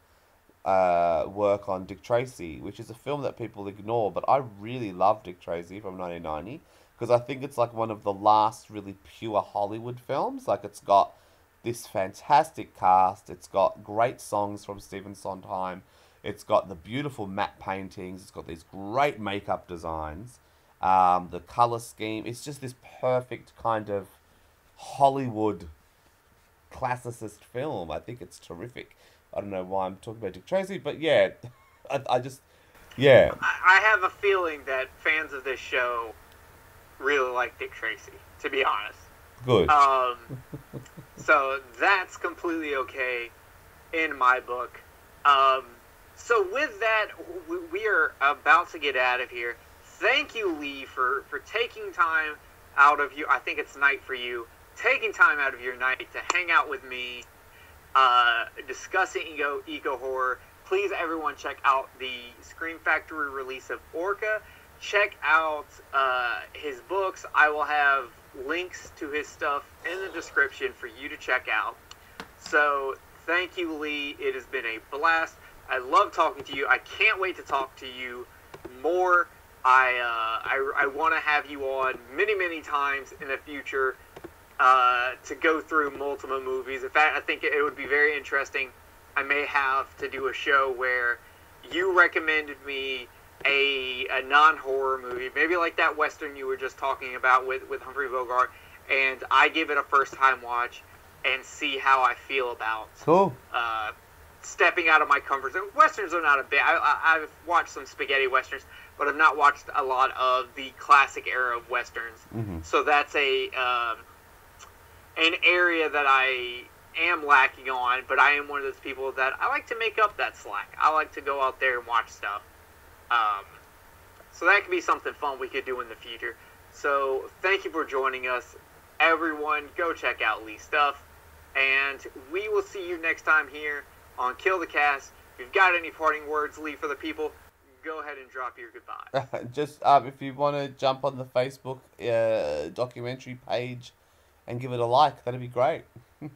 uh, work on Dick Tracy, which is a film that people ignore. But I really love Dick Tracy from 1990 because I think it's like one of the last really pure Hollywood films. Like it's got this fantastic cast. It's got great songs from Stephen Sondheim. It's got the beautiful matte paintings. It's got these great makeup designs. Um, the color scheme. It's just this perfect kind of Hollywood classicist film. I think it's terrific. I don't know why I'm talking about Dick Tracy, but yeah, I, I just yeah. I I have a feeling that fans of this show really like Dick Tracy, to be honest. Good. Um, so that's completely okay in my book. Um, so with that, we are about to get out of here. Thank you, Lee, for, for taking time out of you. I think it's night for you. Taking time out of your night to hang out with me, uh, discussing eco eco horror. Please, everyone, check out the Scream Factory release of Orca. Check out uh, his books. I will have links to his stuff in the description for you to check out. So, thank you, Lee. It has been a blast. I love talking to you. I can't wait to talk to you more. I uh, I, I want to have you on many many times in the future uh, to go through multiple movies. In fact, I think it would be very interesting. I may have to do a show where you recommended me a, a non horror movie, maybe like that western you were just talking about with with Humphrey Bogart, and I give it a first time watch and see how I feel about Cool. uh, stepping out of my comfort zone. Westerns are not a bit. I, I, I've watched some spaghetti westerns, but I've not watched a lot of the classic era of westerns. Mhm. So that's a um, an area that I am lacking on. But I am one of those people that I like to make up that slack. I like to go out there and watch stuff. Um, so that could be something fun we could do in the future. So thank you for joining us, everyone. Go check out Lee's stuff, and we will see you next time here on Kill the Cast. If you've got any parting words, Lee, for the people, go ahead and drop your goodbye. Just um, if you want to jump on the Facebook uh, documentary page and give it a like, that'd be great.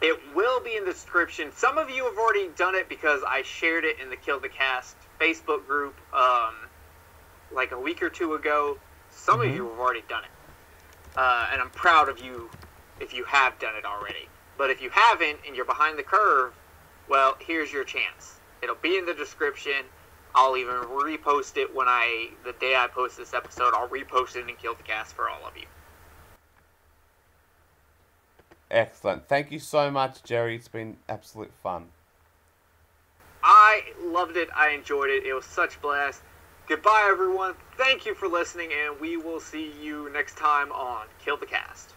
It will be in the description. Some of you have already done it because I shared it in the Kill the Cast Facebook group um, like a week or two ago. Some Mhm. of you have already done it. Uh, and I'm proud of you if you have done it already. But if you haven't and you're behind the curve, well, here's your chance. It'll be in the description. I'll even repost it when I, the day I post this episode, I'll repost it and Kill the Cast for all of you. Excellent. Thank you so much, Jerry. It's been absolute fun. I loved it. I enjoyed it. It was such a blast. Goodbye, everyone. Thank you for listening, and we will see you next time on Kill the Cast.